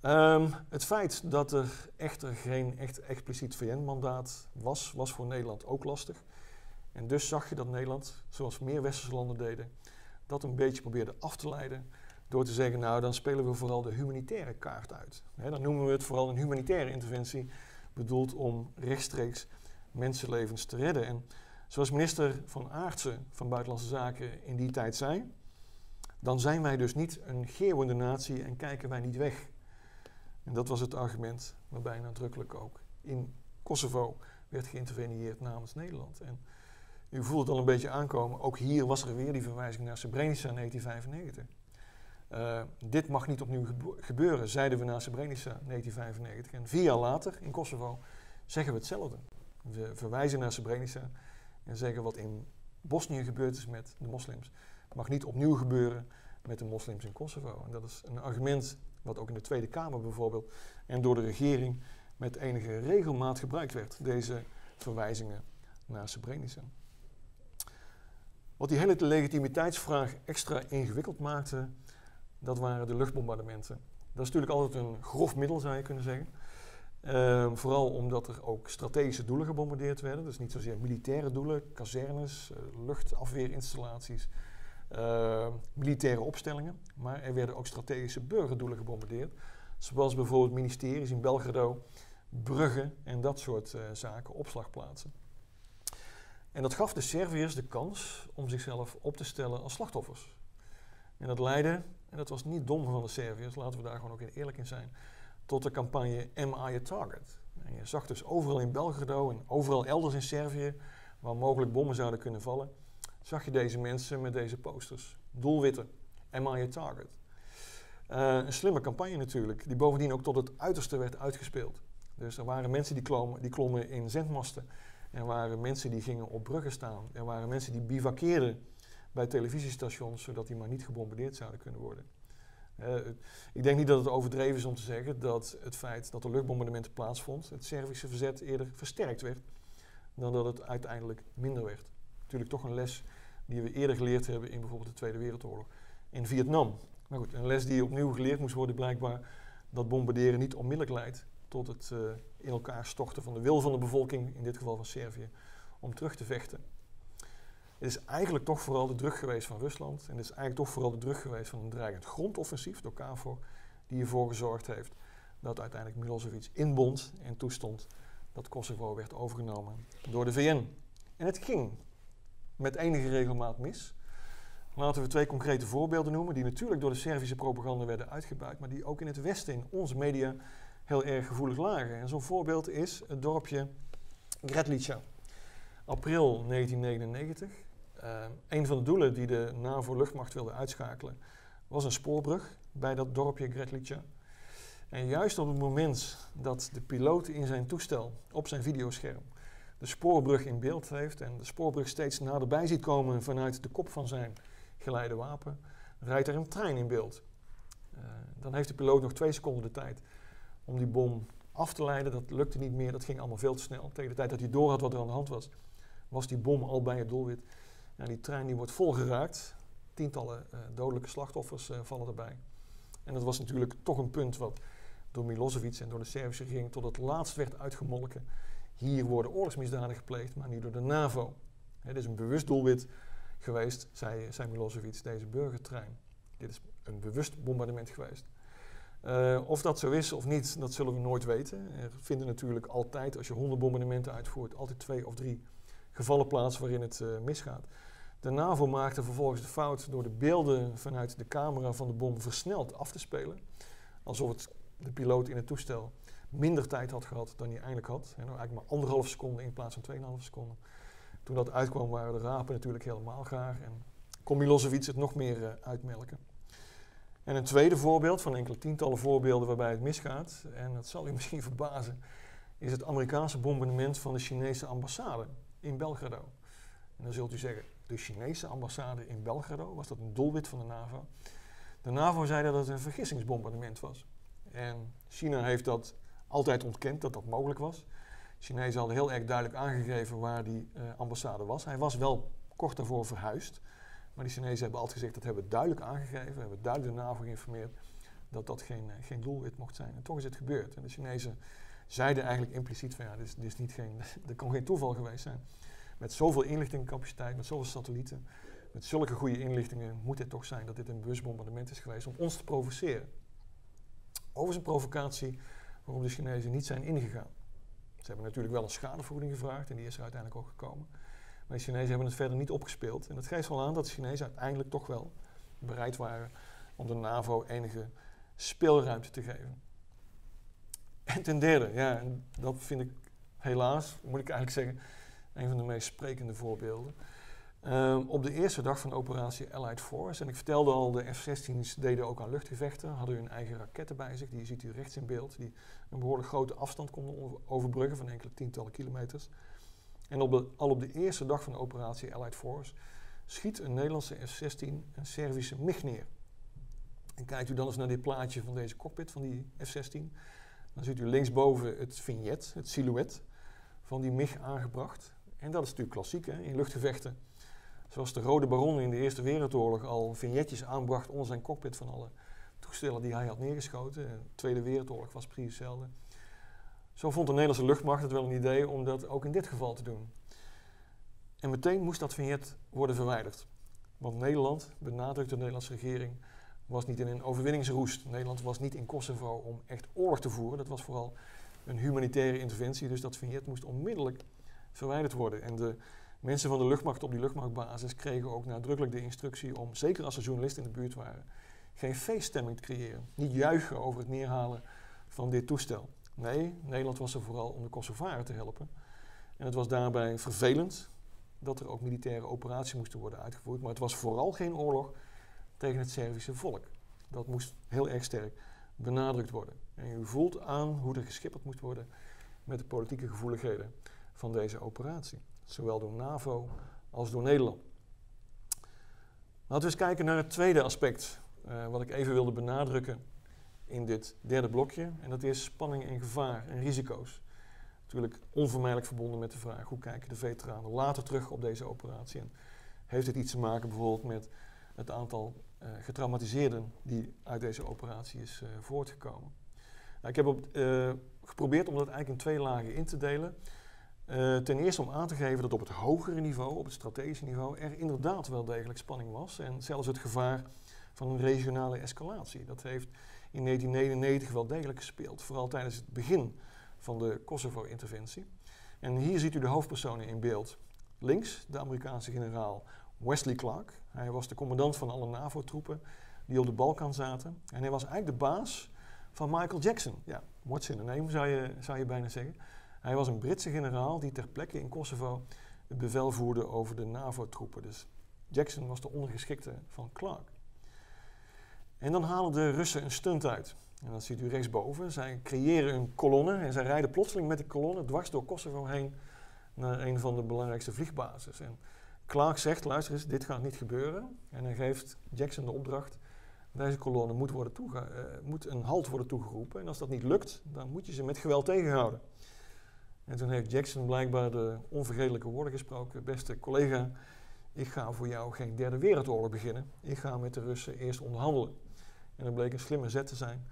Um, het feit dat er echter geen echt expliciet VN-mandaat was, was voor Nederland ook lastig. En dus zag je dat Nederland, zoals meer westerse landen deden, dat een beetje probeerde af te leiden door te zeggen, nou dan spelen we vooral de humanitaire kaart uit. Dan noemen we het vooral een humanitaire interventie, bedoeld om rechtstreeks mensenlevens te redden. En zoals minister van Aartsen van Buitenlandse Zaken in die tijd zei, dan zijn wij dus niet een geeuwende natie en kijken wij niet weg. En dat was het argument waarbij nadrukkelijk ook in Kosovo werd geïnterveneerd namens Nederland. En u voelt het al een beetje aankomen. Ook hier was er weer die verwijzing naar Srebrenica in 1995. Uh, dit mag niet opnieuw gebeuren, zeiden we na Srebrenica 1995. En vier jaar later in Kosovo zeggen we hetzelfde. We verwijzen naar Srebrenica en zeggen wat in Bosnië gebeurd is met de moslims, mag niet opnieuw gebeuren met de moslims in Kosovo. En dat is een argument wat ook in de Tweede Kamer bijvoorbeeld en door de regering met enige regelmaat gebruikt werd, deze verwijzingen naar Srebrenica. Wat die hele legitimiteitsvraag extra ingewikkeld maakte, dat waren de luchtbombardementen. Dat is natuurlijk altijd een grof middel, zou je kunnen zeggen. Ehm, vooral omdat er ook strategische doelen gebombardeerd werden. Dus niet zozeer militaire doelen, kazernes, uh, luchtafweerinstallaties, uh, militaire opstellingen. Maar er werden ook strategische burgerdoelen gebombardeerd. Zoals bijvoorbeeld ministeries in Belgrado, bruggen en dat soort uh, zaken, opslagplaatsen. En dat gaf de Serviërs de kans om zichzelf op te stellen als slachtoffers. En dat leidde, en dat was niet dom van de Serviërs, laten we daar gewoon ook eerlijk in zijn, tot de campagne Am I a Target? En je zag dus overal in Belgrado en overal elders in Servië, waar mogelijk bommen zouden kunnen vallen, zag je deze mensen met deze posters. Doelwitten. Am I a Target? Uh, een slimme campagne natuurlijk, die bovendien ook tot het uiterste werd uitgespeeld. Dus er waren mensen die klommen, die klommen in zendmasten. Er waren mensen die gingen op bruggen staan. Er waren mensen die bivakkeerden bij televisiestations, zodat die maar niet gebombardeerd zouden kunnen worden. Uh, ik denk niet dat het overdreven is om te zeggen dat het feit dat er luchtbombardementen plaatsvond, het Servische verzet eerder versterkt werd, dan dat het uiteindelijk minder werd. Natuurlijk toch een les die we eerder geleerd hebben in bijvoorbeeld de Tweede Wereldoorlog. In Vietnam. Maar goed, een les die opnieuw geleerd moest worden blijkbaar dat bombarderen niet onmiddellijk leidt tot het uh, in elkaar storten van de wil van de bevolking, in dit geval van Servië, om terug te vechten. Het is eigenlijk toch vooral de druk geweest van Rusland en het is eigenlijk toch vooral de druk geweest van een dreigend grondoffensief door KFOR die ervoor gezorgd heeft dat uiteindelijk Milosevic inbond en toestond dat Kosovo werd overgenomen door de VN. En het ging met enige regelmaat mis. Laten we twee concrete voorbeelden noemen, die natuurlijk door de Servische propaganda werden uitgebuit, maar die ook in het Westen, in onze media, heel erg gevoelig lagen. En zo'n voorbeeld is het dorpje Gretlica. April 1999. Uh, een van de doelen die de NAVO-luchtmacht wilde uitschakelen was een spoorbrug bij dat dorpje Gretlica. En juist op het moment dat de piloot in zijn toestel op zijn videoscherm de spoorbrug in beeld heeft en de spoorbrug steeds naderbij ziet komen vanuit de kop van zijn geleide wapen, rijdt er een trein in beeld. Uh, dan heeft de piloot nog twee seconden de tijd om die bom af te leiden. Dat lukte niet meer, dat ging allemaal veel te snel. Tegen de tijd dat hij door had wat er aan de hand was, was die bom al bij het doelwit. Die trein die wordt volgeraakt. Tientallen uh, dodelijke slachtoffers uh, vallen erbij. En dat was natuurlijk toch een punt wat door Milosevic en door de Servische regering tot het laatst werd uitgemolken. Hier worden oorlogsmisdaden gepleegd, maar niet door de NAVO. Het is een bewust doelwit geweest, zei, zei Milosevic, deze burgertrein. Dit is een bewust bombardement geweest. Uh, of dat zo is of niet, dat zullen we nooit weten. Er vinden natuurlijk altijd, als je honderd bombardementen uitvoert, altijd twee of drie gevallen plaats waarin het misgaat. De NAVO maakte vervolgens de fout door de beelden vanuit de camera van de bom versneld af te spelen. Alsof het de piloot in het toestel minder tijd had gehad dan hij eigenlijk had. Nou, eigenlijk maar anderhalf seconde in plaats van 2,5 seconden. Toen dat uitkwam waren de rapen natuurlijk helemaal gaar en kon het nog meer uh, uitmelken. En een tweede voorbeeld van enkele tientallen voorbeelden waarbij het misgaat, en dat zal u misschien verbazen, is het Amerikaanse bombardement van de Chinese ambassade in Belgrado. En dan zult u zeggen, de Chinese ambassade in Belgrado, was dat een doelwit van de NAVO? De NAVO zei dat het een vergissingsbombardement was. En China heeft dat altijd ontkend dat dat mogelijk was. De Chinezen hadden heel erg duidelijk aangegeven waar die uh, ambassade was. Hij was wel kort daarvoor verhuisd. Maar de Chinezen hebben altijd gezegd, dat hebben we duidelijk aangegeven, we hebben duidelijk de NAVO geïnformeerd dat dat geen, uh, geen doelwit mocht zijn. En toch is het gebeurd. En de Chinezen zeiden eigenlijk impliciet van ja, dit is, dit is niet geen, er kan geen toeval geweest zijn. Met zoveel inlichtingcapaciteit, met zoveel satellieten, met zulke goede inlichtingen moet het toch zijn dat dit een bewust bombardement is geweest om ons te provoceren. Overigens een provocatie waarom de Chinezen niet zijn ingegaan. Ze hebben natuurlijk wel een schadevergoeding gevraagd en die is er uiteindelijk ook gekomen. Maar de Chinezen hebben het verder niet opgespeeld. En dat geeft wel aan dat de Chinezen uiteindelijk toch wel bereid waren om de NAVO enige speelruimte te geven. En ten derde, ja, dat vind ik helaas, moet ik eigenlijk zeggen, een van de meest sprekende voorbeelden. Ehm, op de eerste dag van operatie Allied Force, en ik vertelde al, de F-16's deden ook aan luchtgevechten, hadden hun eigen raketten bij zich, die ziet u rechts in beeld, die een behoorlijk grote afstand konden overbruggen van enkele tientallen kilometers. En al op de eerste dag van operatie Allied Force schiet een Nederlandse F-16 een Servische MiG neer. En kijkt u dan eens naar dit plaatje van deze cockpit van die F-16, dan ziet u linksboven het vignet, het silhouet van die MiG aangebracht. En dat is natuurlijk klassiek hè, in luchtgevechten. Zoals de Rode Baron in de Eerste Wereldoorlog al vignetjes aanbracht onder zijn cockpit van alle toestellen die hij had neergeschoten. De Tweede Wereldoorlog was precies hetzelfde. Zo vond de Nederlandse luchtmacht het wel een idee om dat ook in dit geval te doen. En meteen moest dat vignet worden verwijderd. Want Nederland, benadrukt de Nederlandse regering, was niet in een overwinningsroest. Nederland was niet in Kosovo om echt oorlog te voeren. Dat was vooral een humanitaire interventie. Dus dat vignet moest onmiddellijk verwijderd worden. En de mensen van de luchtmacht op die luchtmachtbasis kregen ook nadrukkelijk de instructie om, zeker als er journalisten in de buurt waren, geen feeststemming te creëren. Niet juichen over het neerhalen van dit toestel. Nee, Nederland was er vooral om de Kosovaren te helpen. En het was daarbij vervelend dat er ook militaire operaties moesten worden uitgevoerd. Maar het was vooral geen oorlog tegen het Servische volk. Dat moest heel erg sterk benadrukt worden. En u voelt aan hoe er geschipperd moet worden met de politieke gevoeligheden van deze operatie. Zowel door NAVO als door Nederland. Laten we eens kijken naar het tweede aspect, uh, wat ik even wilde benadrukken in dit derde blokje. En dat is spanning en gevaar en risico's. Natuurlijk onvermijdelijk verbonden met de vraag hoe kijken de veteranen later terug op deze operatie. En heeft dit iets te maken bijvoorbeeld met het aantal uh, getraumatiseerden die uit deze operatie is uh, voortgekomen? Nou, ik heb op, geprobeerd om dat eigenlijk in twee lagen in te delen. Ten eerste om aan te geven dat op het hogere niveau, op het strategische niveau, er inderdaad wel degelijk spanning was. En zelfs het gevaar van een regionale escalatie. Dat heeft in 1999 wel degelijk gespeeld. Vooral tijdens het begin van de Kosovo-interventie. En hier ziet u de hoofdpersonen in beeld. Links de Amerikaanse generaal Wesley Clark. Hij was de commandant van alle NAVO-troepen die op de Balkan zaten. En hij was eigenlijk de baas van Michael Jackson. Ja, what's in the name zou je, zou je bijna zeggen. Hij was een Britse generaal die ter plekke in Kosovo het bevel voerde over de NAVO-troepen. Dus Jackson was de ondergeschikte van Clark. En dan halen de Russen een stunt uit. En dat ziet u rechtsboven. Zij creëren een kolonne en zij rijden plotseling met die kolonne dwars door Kosovo heen naar een van de belangrijkste vliegbases. En Clark zegt, luister eens, dit gaat niet gebeuren. En hij geeft Jackson de opdracht, deze kolonne moet, worden toege uh, moet een halt worden toegeroepen. En als dat niet lukt, dan moet je ze met geweld tegenhouden. En toen heeft Jackson blijkbaar de onvergetelijke woorden gesproken. Beste collega, ik ga voor jou geen derde wereldoorlog beginnen. Ik ga met de Russen eerst onderhandelen. En dat bleek een slimme zet te zijn.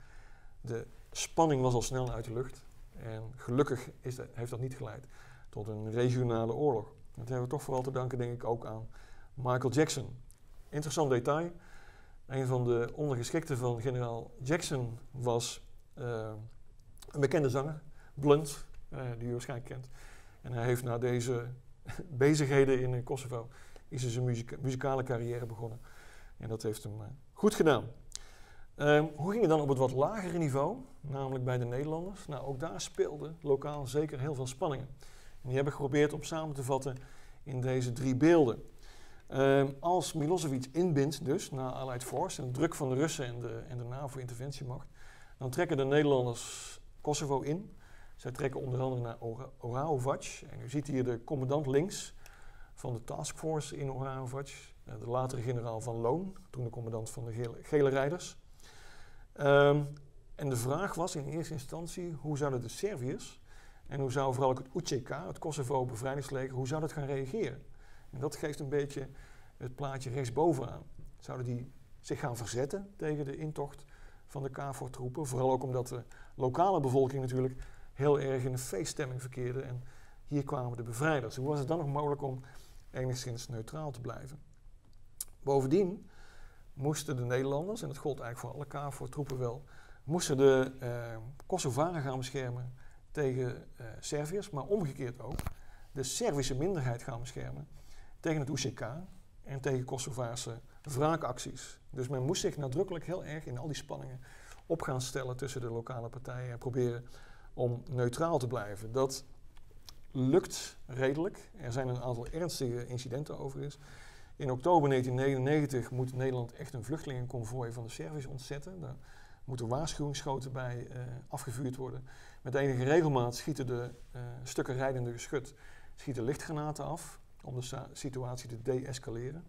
De spanning was al snel uit de lucht. En gelukkig is heeft dat niet geleid tot een regionale oorlog. Dat hebben we toch vooral te danken, denk ik, ook aan Michael Jackson. Interessant detail. Een van de ondergeschikten van generaal Jackson was uh, een bekende zanger, Blunt, die u waarschijnlijk kent. En hij heeft na deze bezigheden in Kosovo is zijn muzika muzikale carrière begonnen. En dat heeft hem uh, goed gedaan. Um, hoe ging het dan op het wat lagere niveau, namelijk bij de Nederlanders? Nou, ook daar speelde lokaal zeker heel veel spanningen. En die heb ik geprobeerd om samen te vatten in deze drie beelden. Um, als Milosevic inbindt dus na Allied Force en de druk van de Russen en de, en de NAVO-interventiemacht, dan trekken de Nederlanders Kosovo in. Zij trekken onder andere naar Oraovac. En u ziet hier de commandant links van de taskforce in Oraovac. Eh, de latere generaal van Loon, toen de commandant van de gele, gele rijders. Um, en de vraag was in eerste instantie, hoe zouden de Serviërs en hoe zou vooral ook het UCK, het Kosovo bevrijdingsleger, hoe zou dat gaan reageren? En dat geeft een beetje het plaatje rechtsbovenaan. Zouden die zich gaan verzetten tegen de intocht van de KFOR-troepen? Vooral ook omdat de lokale bevolking natuurlijk heel erg in een feeststemming verkeerde. En hier kwamen de bevrijders. Hoe was het dan nog mogelijk om enigszins neutraal te blijven? Bovendien moesten de Nederlanders, en dat gold eigenlijk voor alle KFOR-troepen wel, moesten de uh, Kosovaren gaan beschermen tegen uh, Serviërs, maar omgekeerd ook de Servische minderheid gaan beschermen tegen het UCK en tegen Kosovaarse wraakacties. Dus men moest zich nadrukkelijk heel erg in al die spanningen op gaan stellen tussen de lokale partijen en proberen om neutraal te blijven. Dat lukt redelijk. Er zijn een aantal ernstige incidenten overigens. In oktober 1999 moet Nederland echt een vluchtelingenconvooi van de Serviërs ontzetten. Daar moeten waarschuwingsschoten bij uh, afgevuurd worden. Met enige regelmaat schieten de uh, stukken rijdende geschut schieten lichtgranaten af om de situatie te deescaleren.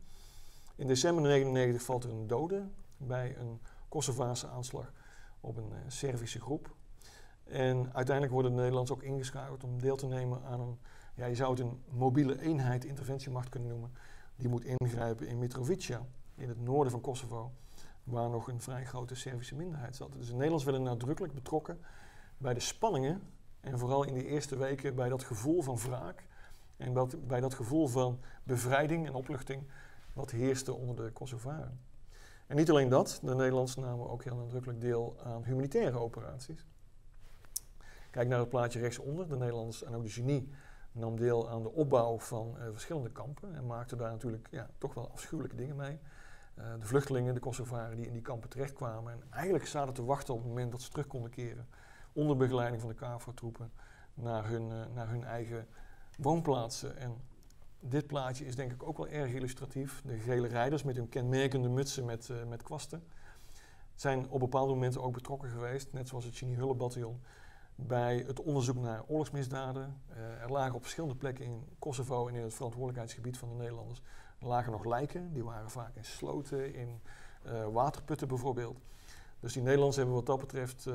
In december 1999 valt er een dode bij een Kosovaarse aanslag op een uh, Servische groep. En uiteindelijk worden de Nederlanders ook ingeschakeld om deel te nemen aan een, ja, je zou het een mobiele eenheid interventiemacht kunnen noemen, die moet ingrijpen in Mitrovica, in het noorden van Kosovo, waar nog een vrij grote Servische minderheid zat. Dus de Nederlanders werden nadrukkelijk betrokken bij de spanningen en vooral in die eerste weken bij dat gevoel van wraak en dat, bij dat gevoel van bevrijding en opluchting wat heerste onder de Kosovaren. En niet alleen dat, de Nederlanders namen ook heel nadrukkelijk deel aan humanitaire operaties. Kijk naar het plaatje rechtsonder. De Nederlanders en ook de genie nam deel aan de opbouw van uh, verschillende kampen en maakte daar natuurlijk ja, toch wel afschuwelijke dingen mee. Uh, de vluchtelingen, de Kosovaren die in die kampen terechtkwamen en eigenlijk zaten te wachten op het moment dat ze terug konden keren onder begeleiding van de KFOR-troepen naar hun, uh, naar hun eigen woonplaatsen. En dit plaatje is denk ik ook wel erg illustratief. De gele rijders met hun kenmerkende mutsen met, met kwasten zijn op bepaalde momenten ook betrokken geweest, net zoals het Genie Hulle bataljon bij het onderzoek naar oorlogsmisdaden. Uh, er lagen op verschillende plekken in Kosovo en in het verantwoordelijkheidsgebied van de Nederlanders lagen nog lijken. Die waren vaak in sloten, in uh, waterputten bijvoorbeeld. Dus die Nederlanders hebben wat dat betreft, uh,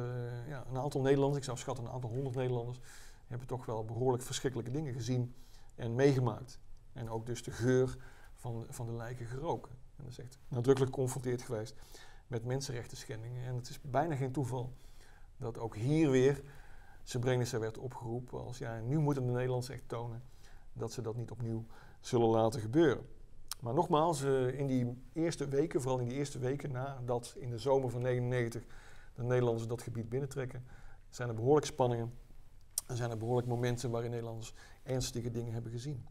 ja, een aantal Nederlanders, ik zou schatten een aantal honderd Nederlanders, hebben toch wel behoorlijk verschrikkelijke dingen gezien en meegemaakt. En ook dus de geur van, van de lijken geroken. En dat is echt nadrukkelijk geconfronteerd geweest met mensenrechten schendingen. En het is bijna geen toeval dat ook hier weer Srebrenica werd opgeroepen als ja, nu moeten de Nederlanders echt tonen dat ze dat niet opnieuw zullen laten gebeuren. Maar nogmaals, uh, in die eerste weken, vooral in die eerste weken nadat in de zomer van 99 de Nederlanders dat gebied binnentrekken, zijn er behoorlijk spanningen en zijn er behoorlijk momenten waarin Nederlanders ernstige dingen hebben gezien.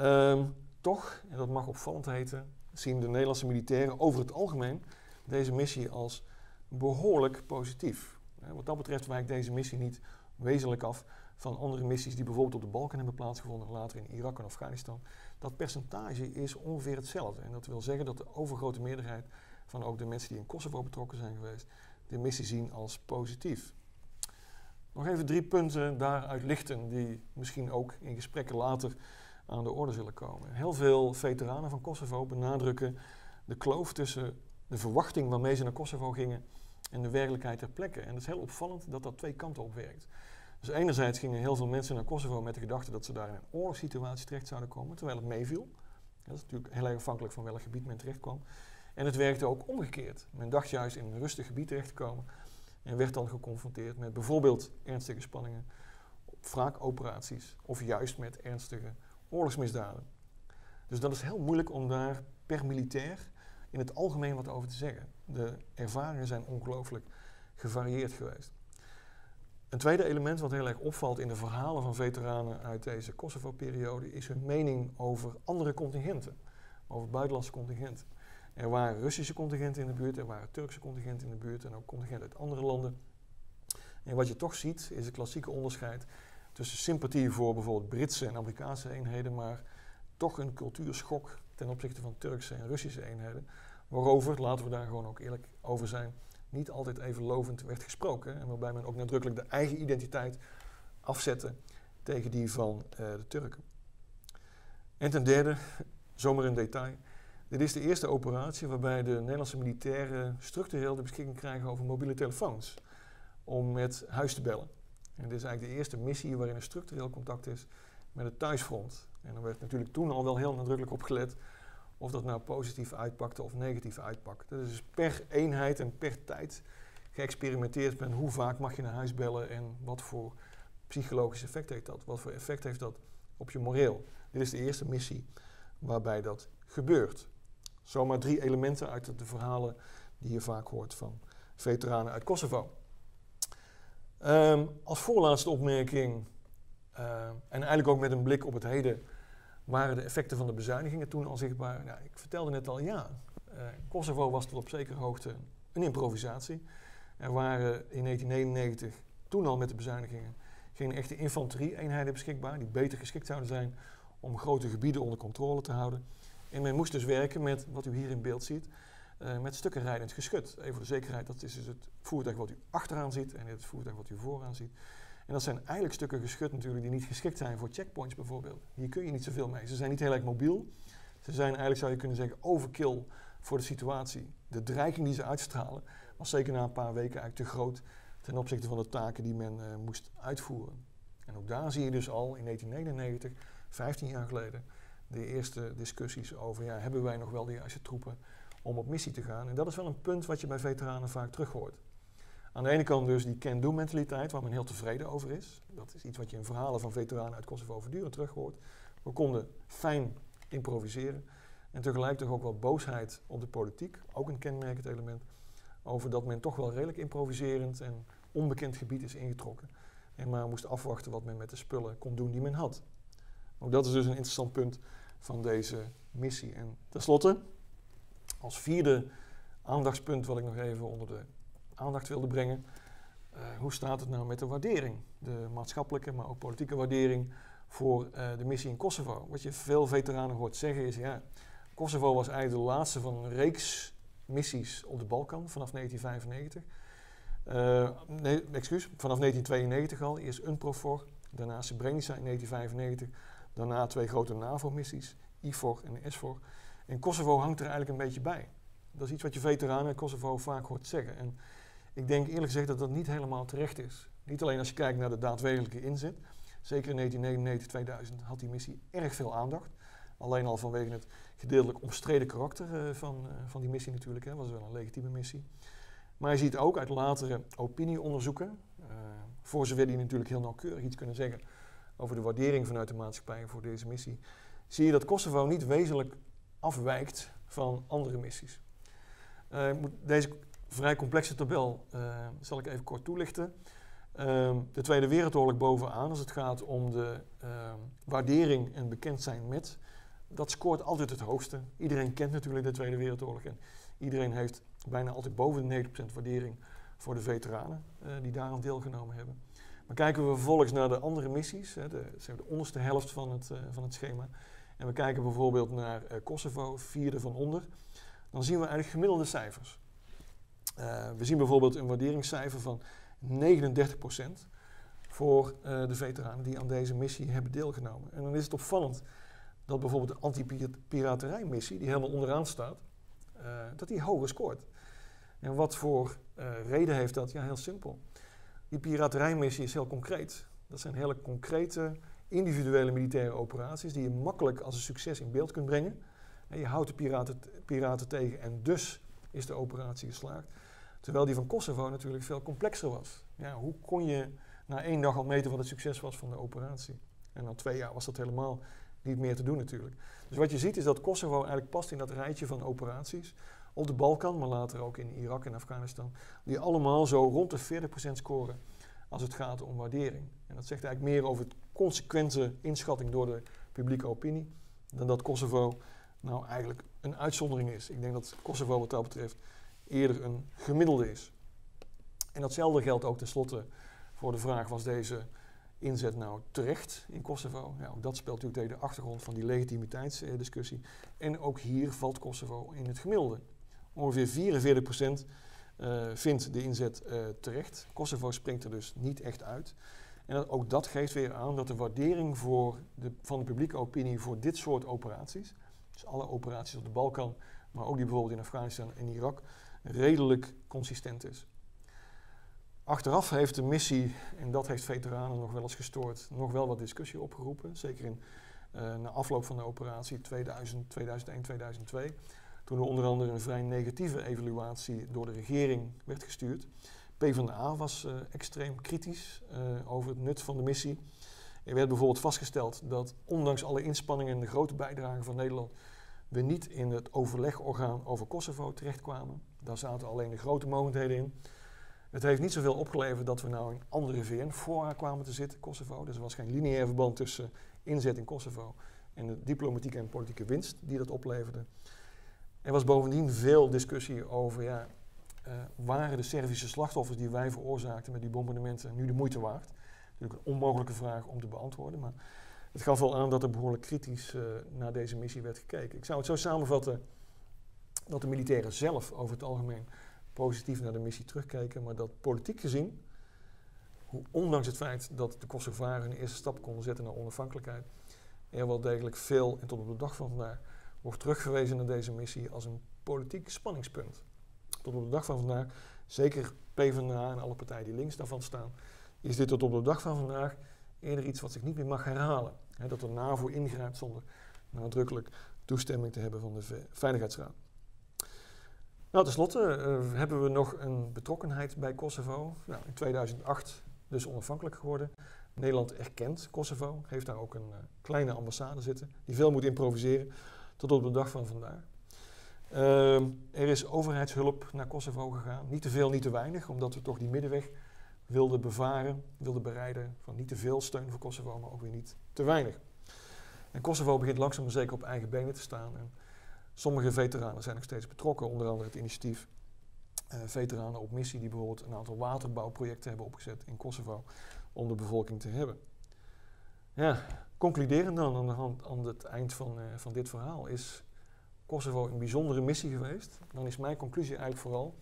Um, toch, en dat mag opvallend heten, zien de Nederlandse militairen over het algemeen deze missie als behoorlijk positief. Wat dat betreft wijkt deze missie niet wezenlijk af van andere missies die bijvoorbeeld op de Balkan hebben plaatsgevonden, later in Irak en Afghanistan. Dat percentage is ongeveer hetzelfde. En dat wil zeggen dat de overgrote meerderheid van ook de mensen die in Kosovo betrokken zijn geweest, de missie zien als positief. Nog even drie punten daaruit lichten die misschien ook in gesprekken later aan de orde zullen komen. Heel veel veteranen van Kosovo benadrukken de kloof tussen de verwachting waarmee ze naar Kosovo gingen en de werkelijkheid ter plekke. En het is heel opvallend dat dat twee kanten op werkt. Dus enerzijds gingen heel veel mensen naar Kosovo met de gedachte dat ze daar in een oorlogssituatie terecht zouden komen, terwijl het meeviel. Dat is natuurlijk heel erg afhankelijk van welk gebied men terecht kwam. En het werkte ook omgekeerd. Men dacht juist in een rustig gebied terecht te komen en werd dan geconfronteerd met bijvoorbeeld ernstige spanningen, wraakoperaties of juist met ernstige oorlogsmisdaden. Dus dat is heel moeilijk om daar per militair in het algemeen wat over te zeggen. De ervaringen zijn ongelooflijk gevarieerd geweest. Een tweede element wat heel erg opvalt in de verhalen van veteranen uit deze Kosovo-periode is hun mening over andere contingenten, over buitenlandse contingenten. Er waren Russische contingenten in de buurt, er waren Turkse contingenten in de buurt en ook contingenten uit andere landen. En wat je toch ziet is het klassieke onderscheid tussen sympathie voor bijvoorbeeld Britse en Amerikaanse eenheden, maar toch een cultuurschok ten opzichte van Turkse en Russische eenheden. Waarover, laten we daar gewoon ook eerlijk over zijn, niet altijd even lovend werd gesproken. En waarbij men ook nadrukkelijk de eigen identiteit afzette tegen die van uh, de Turken. En ten derde, zomaar een detail. Dit is de eerste operatie waarbij de Nederlandse militairen structureel de beschikking krijgen over mobiele telefoons. Om met huis te bellen. En dit is eigenlijk de eerste missie waarin er structureel contact is met het thuisfront. En er werd natuurlijk toen al wel heel nadrukkelijk op gelet of dat nou positief uitpakte of negatief uitpakte. Dus per eenheid en per tijd geëxperimenteerd met hoe vaak mag je naar huis bellen en wat voor psychologisch effect heeft dat. Wat voor effect heeft dat op je moreel. Dit is de eerste missie waarbij dat gebeurt. Zomaar drie elementen uit de verhalen die je vaak hoort van veteranen uit Kosovo. Um, als voorlaatste opmerking, uh, en eigenlijk ook met een blik op het heden, waren de effecten van de bezuinigingen toen al zichtbaar. Ik vertelde net al, ja, uh, Kosovo was tot op zekere hoogte een improvisatie. Er waren in 1999, toen al met de bezuinigingen, geen echte infanterie-eenheden beschikbaar, die beter geschikt zouden zijn om grote gebieden onder controle te houden. En men moest dus werken met, wat u hier in beeld ziet, uh, met stukken rijdend geschut. Even voor de zekerheid, dat is dus het voertuig wat u achteraan ziet en het voertuig wat u vooraan ziet. En dat zijn eigenlijk stukken geschut natuurlijk die niet geschikt zijn voor checkpoints bijvoorbeeld. Hier kun je niet zoveel mee. Ze zijn niet heel erg mobiel. Ze zijn eigenlijk, zou je kunnen zeggen, overkill voor de situatie. De dreiging die ze uitstralen was zeker na een paar weken eigenlijk te groot ten opzichte van de taken die men uh, moest uitvoeren. En ook daar zie je dus al in 1999, 15 jaar geleden, de eerste discussies over, ja, hebben wij nog wel de juiste troepen om op missie te gaan? En dat is wel een punt wat je bij veteranen vaak terug hoort. Aan de ene kant dus die can-do mentaliteit, waar men heel tevreden over is. Dat is iets wat je in verhalen van veteranen uit Kosovo voortdurend terug hoort. We konden fijn improviseren. En tegelijk toch ook wel boosheid op de politiek, ook een kenmerkend element, over dat men toch wel redelijk improviserend en onbekend gebied is ingetrokken. En maar moest afwachten wat men met de spullen kon doen die men had. Ook dat is dus een interessant punt van deze missie. En tenslotte, als vierde aandachtspunt wat ik nog even onder de aandacht wilde brengen. Uh, hoe staat het nou met de waardering? De maatschappelijke, maar ook politieke waardering voor uh, de missie in Kosovo. Wat je veel veteranen hoort zeggen is, ja, Kosovo was eigenlijk de laatste van een reeks missies op de Balkan vanaf 1995. Uh, nee, excuus, vanaf 1992 al. Eerst UNPROFOR, daarna Srebrenica in 1995. Daarna twee grote NAVO-missies, IFOR en SFOR. En Kosovo hangt er eigenlijk een beetje bij. Dat is iets wat je veteranen in Kosovo vaak hoort zeggen. En ik denk eerlijk gezegd dat dat niet helemaal terecht is. Niet alleen als je kijkt naar de daadwerkelijke inzet. Zeker in 1999, 2000 had die missie erg veel aandacht. Alleen al vanwege het gedeeltelijk omstreden karakter uh, van, uh, van die missie natuurlijk. Dat was wel een legitieme missie. Maar je ziet ook uit latere opinieonderzoeken, uh, voor zover die natuurlijk heel nauwkeurig iets kunnen zeggen over de waardering vanuit de maatschappij voor deze missie, zie je dat Kosovo niet wezenlijk afwijkt van andere missies. deze vrij complexe tabel uh, zal ik even kort toelichten. Uh, de Tweede Wereldoorlog bovenaan, als het gaat om de uh, waardering en bekend zijn met, dat scoort altijd het hoogste. Iedereen kent natuurlijk de Tweede Wereldoorlog en iedereen heeft bijna altijd boven de 90% waardering voor de veteranen eh, die daaraan deelgenomen hebben. Maar kijken we vervolgens naar de andere missies, hè, de, de onderste helft van het, eh, van het schema, en we kijken bijvoorbeeld naar Kosovo, vierde van onder, dan zien we eigenlijk gemiddelde cijfers. Uh, we zien bijvoorbeeld een waarderingscijfer van 39% voor uh, de veteranen die aan deze missie hebben deelgenomen. En dan is het opvallend dat bijvoorbeeld de anti-piraterijmissie, die helemaal onderaan staat, uh, dat die hoger scoort. En wat voor reden heeft dat? Ja, heel simpel. Die piraterijmissie is heel concreet. Dat zijn hele concrete individuele militaire operaties die je makkelijk als een succes in beeld kunt brengen. En je houdt de piraten, piraten tegen en dus is de operatie geslaagd. Terwijl die van Kosovo natuurlijk veel complexer was. Ja, hoe kon je na één dag al meten wat het succes was van de operatie? En na twee jaar was dat helemaal niet meer te doen natuurlijk. Dus wat je ziet is dat Kosovo eigenlijk past in dat rijtje van operaties op de Balkan, maar later ook in Irak en Afghanistan, die allemaal zo rond de 40% scoren als het gaat om waardering. En dat zegt eigenlijk meer over het consequente inschatting door de publieke opinie, dan dat Kosovo nou eigenlijk een uitzondering is. Ik denk dat Kosovo wat dat betreft eerder een gemiddelde is. En datzelfde geldt ook tenslotte voor de vraag: was deze inzet nou terecht in Kosovo? Ja, ook dat speelt natuurlijk tegen de achtergrond van die legitimiteitsdiscussie. En ook hier valt Kosovo in het gemiddelde. Ongeveer 44% uh, vindt de inzet uh, terecht. Kosovo springt er dus niet echt uit. En ook dat geeft weer aan dat de waardering voor de, van de publieke opinie voor dit soort operaties, dus alle operaties op de Balkan, maar ook die bijvoorbeeld in Afghanistan en Irak, redelijk consistent is. Achteraf heeft de missie, en dat heeft veteranen nog wel eens gestoord, nog wel wat discussie opgeroepen. Zeker in, uh, na afloop van de operatie 2000, 2001, 2002. Toen er onder andere een vrij negatieve evaluatie door de regering werd gestuurd. PvdA was uh, extreem kritisch uh, over het nut van de missie. Er werd bijvoorbeeld vastgesteld dat ondanks alle inspanningen en de grote bijdrage van Nederland we niet in het overlegorgaan over Kosovo terechtkwamen. Daar zaten alleen de grote mogendheden in. Het heeft niet zoveel opgeleverd dat we nou in andere VN-fora kwamen te zitten, Kosovo. Dus er was geen lineair verband tussen inzet in Kosovo en de diplomatieke en politieke winst die dat opleverde. Er was bovendien veel discussie over, ja, uh, waren de Servische slachtoffers die wij veroorzaakten met die bombardementen nu de moeite waard? natuurlijk een onmogelijke vraag om te beantwoorden. Maar het gaf wel aan dat er behoorlijk kritisch uh, naar deze missie werd gekeken. Ik zou het zo samenvatten dat de militairen zelf over het algemeen positief naar de missie terugkeken, maar dat politiek gezien, hoe, ondanks het feit dat de Kosovaren hun eerste stap konden zetten naar onafhankelijkheid, er wel degelijk veel, en tot op de dag van vandaag, wordt teruggewezen naar deze missie als een politiek spanningspunt. Tot op de dag van vandaag, zeker PvdA en alle partijen die links daarvan staan, is dit tot op de dag van vandaag eerder iets wat zich niet meer mag herhalen. dat de NAVO ingrijpt zonder nadrukkelijk toestemming te hebben van de Veiligheidsraad. Nou, tenslotte uh, hebben we nog een betrokkenheid bij Kosovo. Nou, in 2008 dus onafhankelijk geworden. Nederland erkent Kosovo, heeft daar ook een uh, kleine ambassade zitten, die veel moet improviseren tot op de dag van vandaag. Uh, er is overheidshulp naar Kosovo gegaan. Niet te veel, niet te weinig, omdat we toch die middenweg wilden bevaren, wilden bereiden van niet te veel steun voor Kosovo, maar ook weer niet te weinig. En Kosovo begint langzaam maar zeker op eigen benen te staan. En sommige veteranen zijn nog steeds betrokken, onder andere het initiatief uh, Veteranen op Missie, die bijvoorbeeld een aantal waterbouwprojecten hebben opgezet in Kosovo om de bevolking te hebben. Ja, concluderend dan aan, aan het eind van, uh, van dit verhaal is Kosovo een bijzondere missie geweest. Dan is mijn conclusie eigenlijk vooral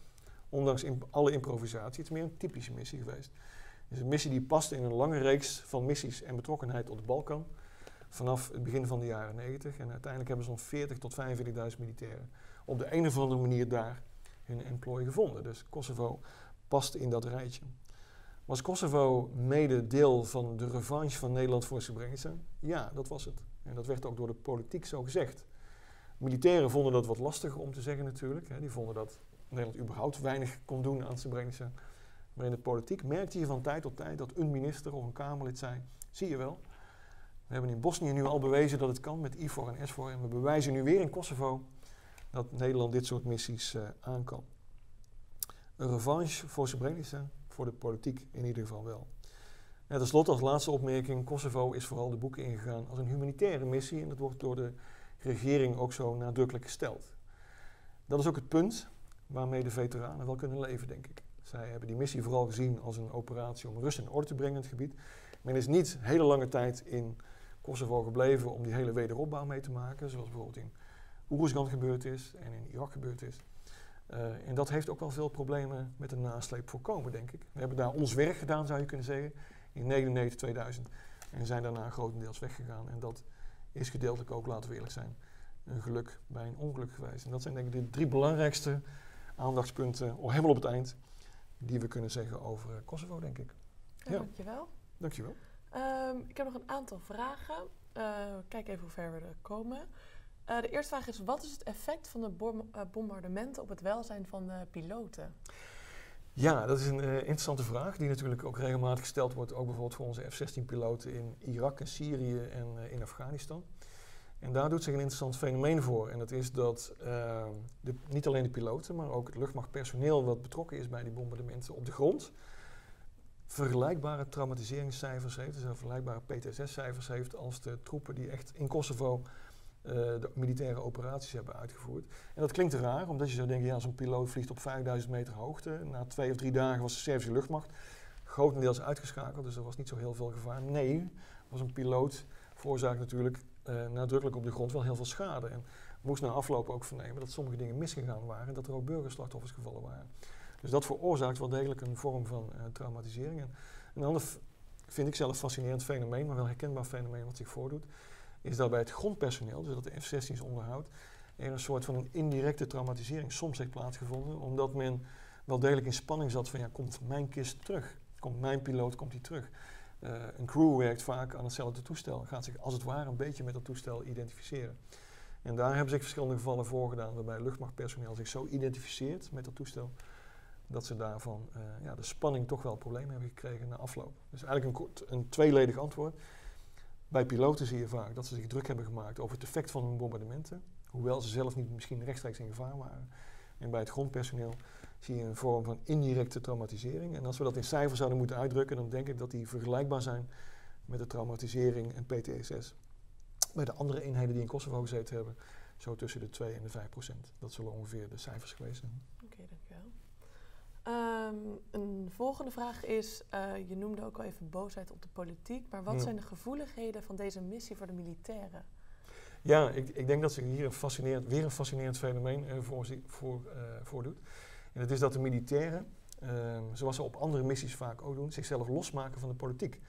ondanks alle improvisatie, het is meer een typische missie geweest. Het is een missie die past in een lange reeks van missies en betrokkenheid op de Balkan. Vanaf het begin van de jaren 90. En uiteindelijk hebben zo'n 40 tot 45.000 militairen op de een of andere manier daar hun employ gevonden. Dus Kosovo past in dat rijtje. Was Kosovo mede deel van de revanche van Nederland voor Srebrenica? Ja, dat was het. En dat werd ook door de politiek zo gezegd. Militairen vonden dat wat lastiger om te zeggen natuurlijk. Die vonden dat Nederland überhaupt weinig kon doen aan Srebrenica. Maar in de politiek merkte je van tijd tot tijd dat een minister of een Kamerlid zei: Zie je wel, we hebben in Bosnië nu al bewezen dat het kan met IFOR en SFOR. En we bewijzen nu weer in Kosovo dat Nederland dit soort missies uh, aan kan. Een revanche voor Srebrenica, voor de politiek in ieder geval wel. En tenslotte als laatste opmerking, Kosovo is vooral de boeken ingegaan als een humanitaire missie en dat wordt door de regering ook zo nadrukkelijk gesteld. Dat is ook het punt waarmee de veteranen wel kunnen leven, denk ik. Zij hebben die missie vooral gezien als een operatie om rust en orde te brengen in het gebied. Men is niet hele lange tijd in Kosovo gebleven om die hele wederopbouw mee te maken, zoals bijvoorbeeld in Oeruzgan gebeurd is en in Irak gebeurd is. Uh, en dat heeft ook wel veel problemen met de nasleep voorkomen, denk ik. We hebben daar ons werk gedaan, zou je kunnen zeggen, in 99, 2000. En zijn daarna grotendeels weggegaan. En dat is gedeeltelijk ook, laten we eerlijk zijn, een geluk bij een ongeluk geweest. En dat zijn denk ik de drie belangrijkste aandachtspunten, oh, helemaal op het eind, die we kunnen zeggen over eh, Kosovo, denk ik. Ja, ja. Dankjewel. Dankjewel. Um, ik heb nog een aantal vragen. Uh, kijk even hoe ver we er komen. Uh, de eerste vraag is: wat is het effect van de bom bombardementen op het welzijn van de piloten? Ja, dat is een interessante vraag die natuurlijk ook regelmatig gesteld wordt, ook bijvoorbeeld voor onze F-16-piloten in Irak en Syrië en in Afghanistan. En daar doet zich een interessant fenomeen voor. En dat is dat uh, de, niet alleen de piloten, maar ook het luchtmachtpersoneel wat betrokken is bij die bombardementen op de grond, vergelijkbare traumatiseringscijfers heeft, dus vergelijkbare PTSS-cijfers heeft als de troepen die echt in Kosovo uh, de militaire operaties hebben uitgevoerd. En dat klinkt raar, omdat je zou denken, ja, zo'n piloot vliegt op 5000 meter hoogte. Na twee of drie dagen was de Servische luchtmacht grotendeels uitgeschakeld, dus er was niet zo heel veel gevaar. Nee, was een piloot veroorzaakt natuurlijk uh, nadrukkelijk op de grond wel heel veel schade. En moest na afloop ook vernemen dat sommige dingen misgegaan waren en dat er ook burgerslachtoffers gevallen waren. Dus dat veroorzaakt wel degelijk een vorm van uh, traumatisering. En een ander vind ik zelf fascinerend fenomeen, maar wel herkenbaar fenomeen wat zich voordoet, is dat bij het grondpersoneel, dus dat de F-16's onderhoudt, er een soort van een indirecte traumatisering soms heeft plaatsgevonden, omdat men wel degelijk in spanning zat van ja, komt mijn kist terug? Komt mijn piloot, komt hij terug? Uh, een crew werkt vaak aan hetzelfde toestel, gaat zich als het ware een beetje met dat toestel identificeren. En daar hebben zich verschillende gevallen voorgedaan waarbij luchtmachtpersoneel zich zo identificeert met dat toestel, dat ze daarvan uh, ja, de spanning toch wel problemen hebben gekregen na afloop. Dus eigenlijk een, een, tweeledig antwoord. Bij piloten zie je vaak dat ze zich druk hebben gemaakt over het effect van hun bombardementen, hoewel ze zelf niet misschien rechtstreeks in gevaar waren. En bij het grondpersoneel zie je een vorm van indirecte traumatisering. En als we dat in cijfers zouden moeten uitdrukken, dan denk ik dat die vergelijkbaar zijn met de traumatisering en PTSS. Bij de andere eenheden die in Kosovo gezeten hebben, zo tussen de 2 en de 5 procent. Dat zullen ongeveer de cijfers geweest zijn. Oké, Ehm, een volgende vraag is, eh, je noemde ook al even boosheid op de politiek, maar wat Ja. zijn de gevoeligheden van deze missie voor de militairen? Ja, ik, ik denk dat zich hier een fascinerend, weer een fascinerend fenomeen eh, voor, voor, eh, voordoet. En dat is dat de militairen, ehm, zoals ze op andere missies vaak ook doen, zichzelf losmaken van de politiek.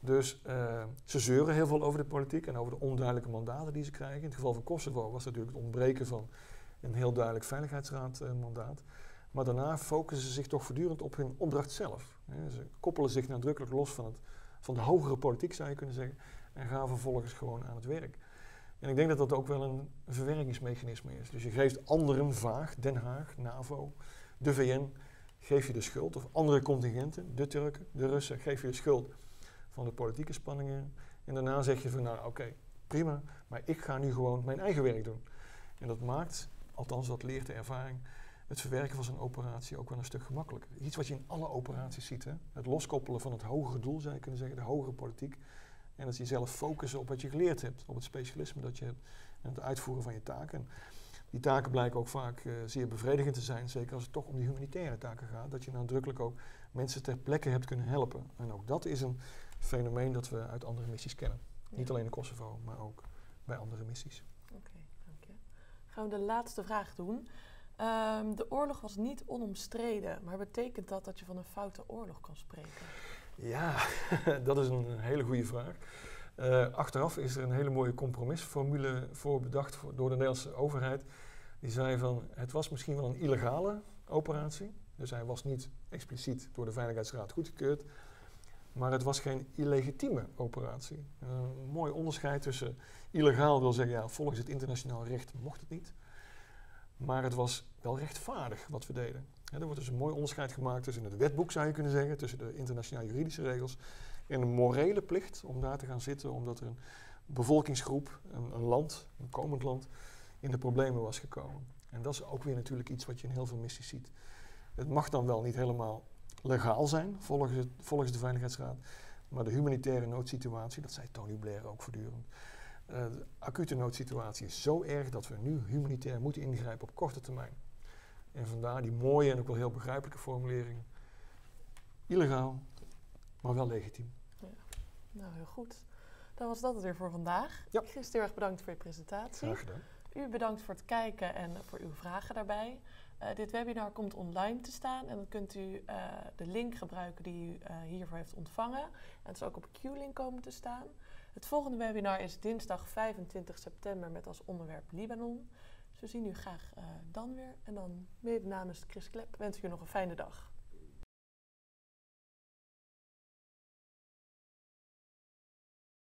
Dus eh, ze zeuren heel veel over de politiek en over de onduidelijke mandaten die ze krijgen. In het geval van Kosovo was het natuurlijk het ontbreken van een heel duidelijk veiligheidsraadmandaat. Maar daarna focussen ze zich toch voortdurend op hun opdracht zelf. Ze koppelen zich nadrukkelijk los van, het, van de hogere politiek, zou je kunnen zeggen, en gaan vervolgens gewoon aan het werk. En ik denk dat dat ook wel een verwerkingsmechanisme is. Dus je geeft anderen vaag, Den Haag, NAVO, de VN, geef je de schuld. Of andere contingenten, de Turken, de Russen, geef je de schuld van de politieke spanningen. En daarna zeg je van nou oké, prima, maar ik ga nu gewoon mijn eigen werk doen. En dat maakt, althans dat leert de ervaring, het verwerken van zo'n operatie ook wel een stuk gemakkelijker. Iets wat je in alle operaties ziet. Hè? Het loskoppelen van het hogere doel, zou je kunnen zeggen, de hogere politiek. En dat je zelf focussen op wat je geleerd hebt, op het specialisme dat je hebt en het uitvoeren van je taken. En die taken blijken ook vaak uh, zeer bevredigend te zijn, zeker als het toch om die humanitaire taken gaat, dat je nadrukkelijk ook mensen ter plekke hebt kunnen helpen. En ook dat is een fenomeen dat we uit andere missies kennen. Ja. Niet alleen in Kosovo, maar ook bij andere missies. Oké, dank je. Gaan we de laatste vraag doen. Um, de oorlog was niet onomstreden, maar betekent dat dat je van een foute oorlog kan spreken? Ja, dat is een hele goede vraag. Uh, achteraf is er een hele mooie compromisformule voor bedacht door de Nederlandse overheid. Die zei van, het was misschien wel een illegale operatie. Dus hij was niet expliciet door de Veiligheidsraad goedgekeurd. Maar het was geen illegitieme operatie. Een mooi onderscheid tussen illegaal wil zeggen, ja, volgens het internationaal recht mocht het niet. Maar het was wel rechtvaardig wat we deden. Er wordt dus een mooi onderscheid gemaakt tussen het wetboek, zou je kunnen zeggen, tussen de internationaal juridische regels en een morele plicht om daar te gaan zitten, omdat er een bevolkingsgroep, een, land, een komend land, in de problemen was gekomen. En dat is ook weer natuurlijk iets wat je in heel veel missies ziet. Het mag dan wel niet helemaal legaal zijn, volgens, volgens de Veiligheidsraad, maar de humanitaire noodsituatie, dat zei Tony Blair ook voortdurend, de acute noodsituatie is zo erg dat we nu humanitair moeten ingrijpen op korte termijn. En vandaar die mooie en ook wel heel begrijpelijke formulering. Illegaal, maar wel legitiem. Ja. Nou, heel goed. Dan was dat het weer voor vandaag. Ja. Chris, heel erg bedankt voor je presentatie. Graag gedaan. U bedankt voor het kijken en voor uw vragen daarbij. Uh, dit webinar komt online te staan en dan kunt u uh, de link gebruiken die u uh, hiervoor heeft ontvangen. En het is ook op Q-link komen te staan. Het volgende webinar is dinsdag 25 september met als onderwerp Libanon. We zien u graag dan weer. En dan mede namens Chris Klep wens ik u nog een fijne dag.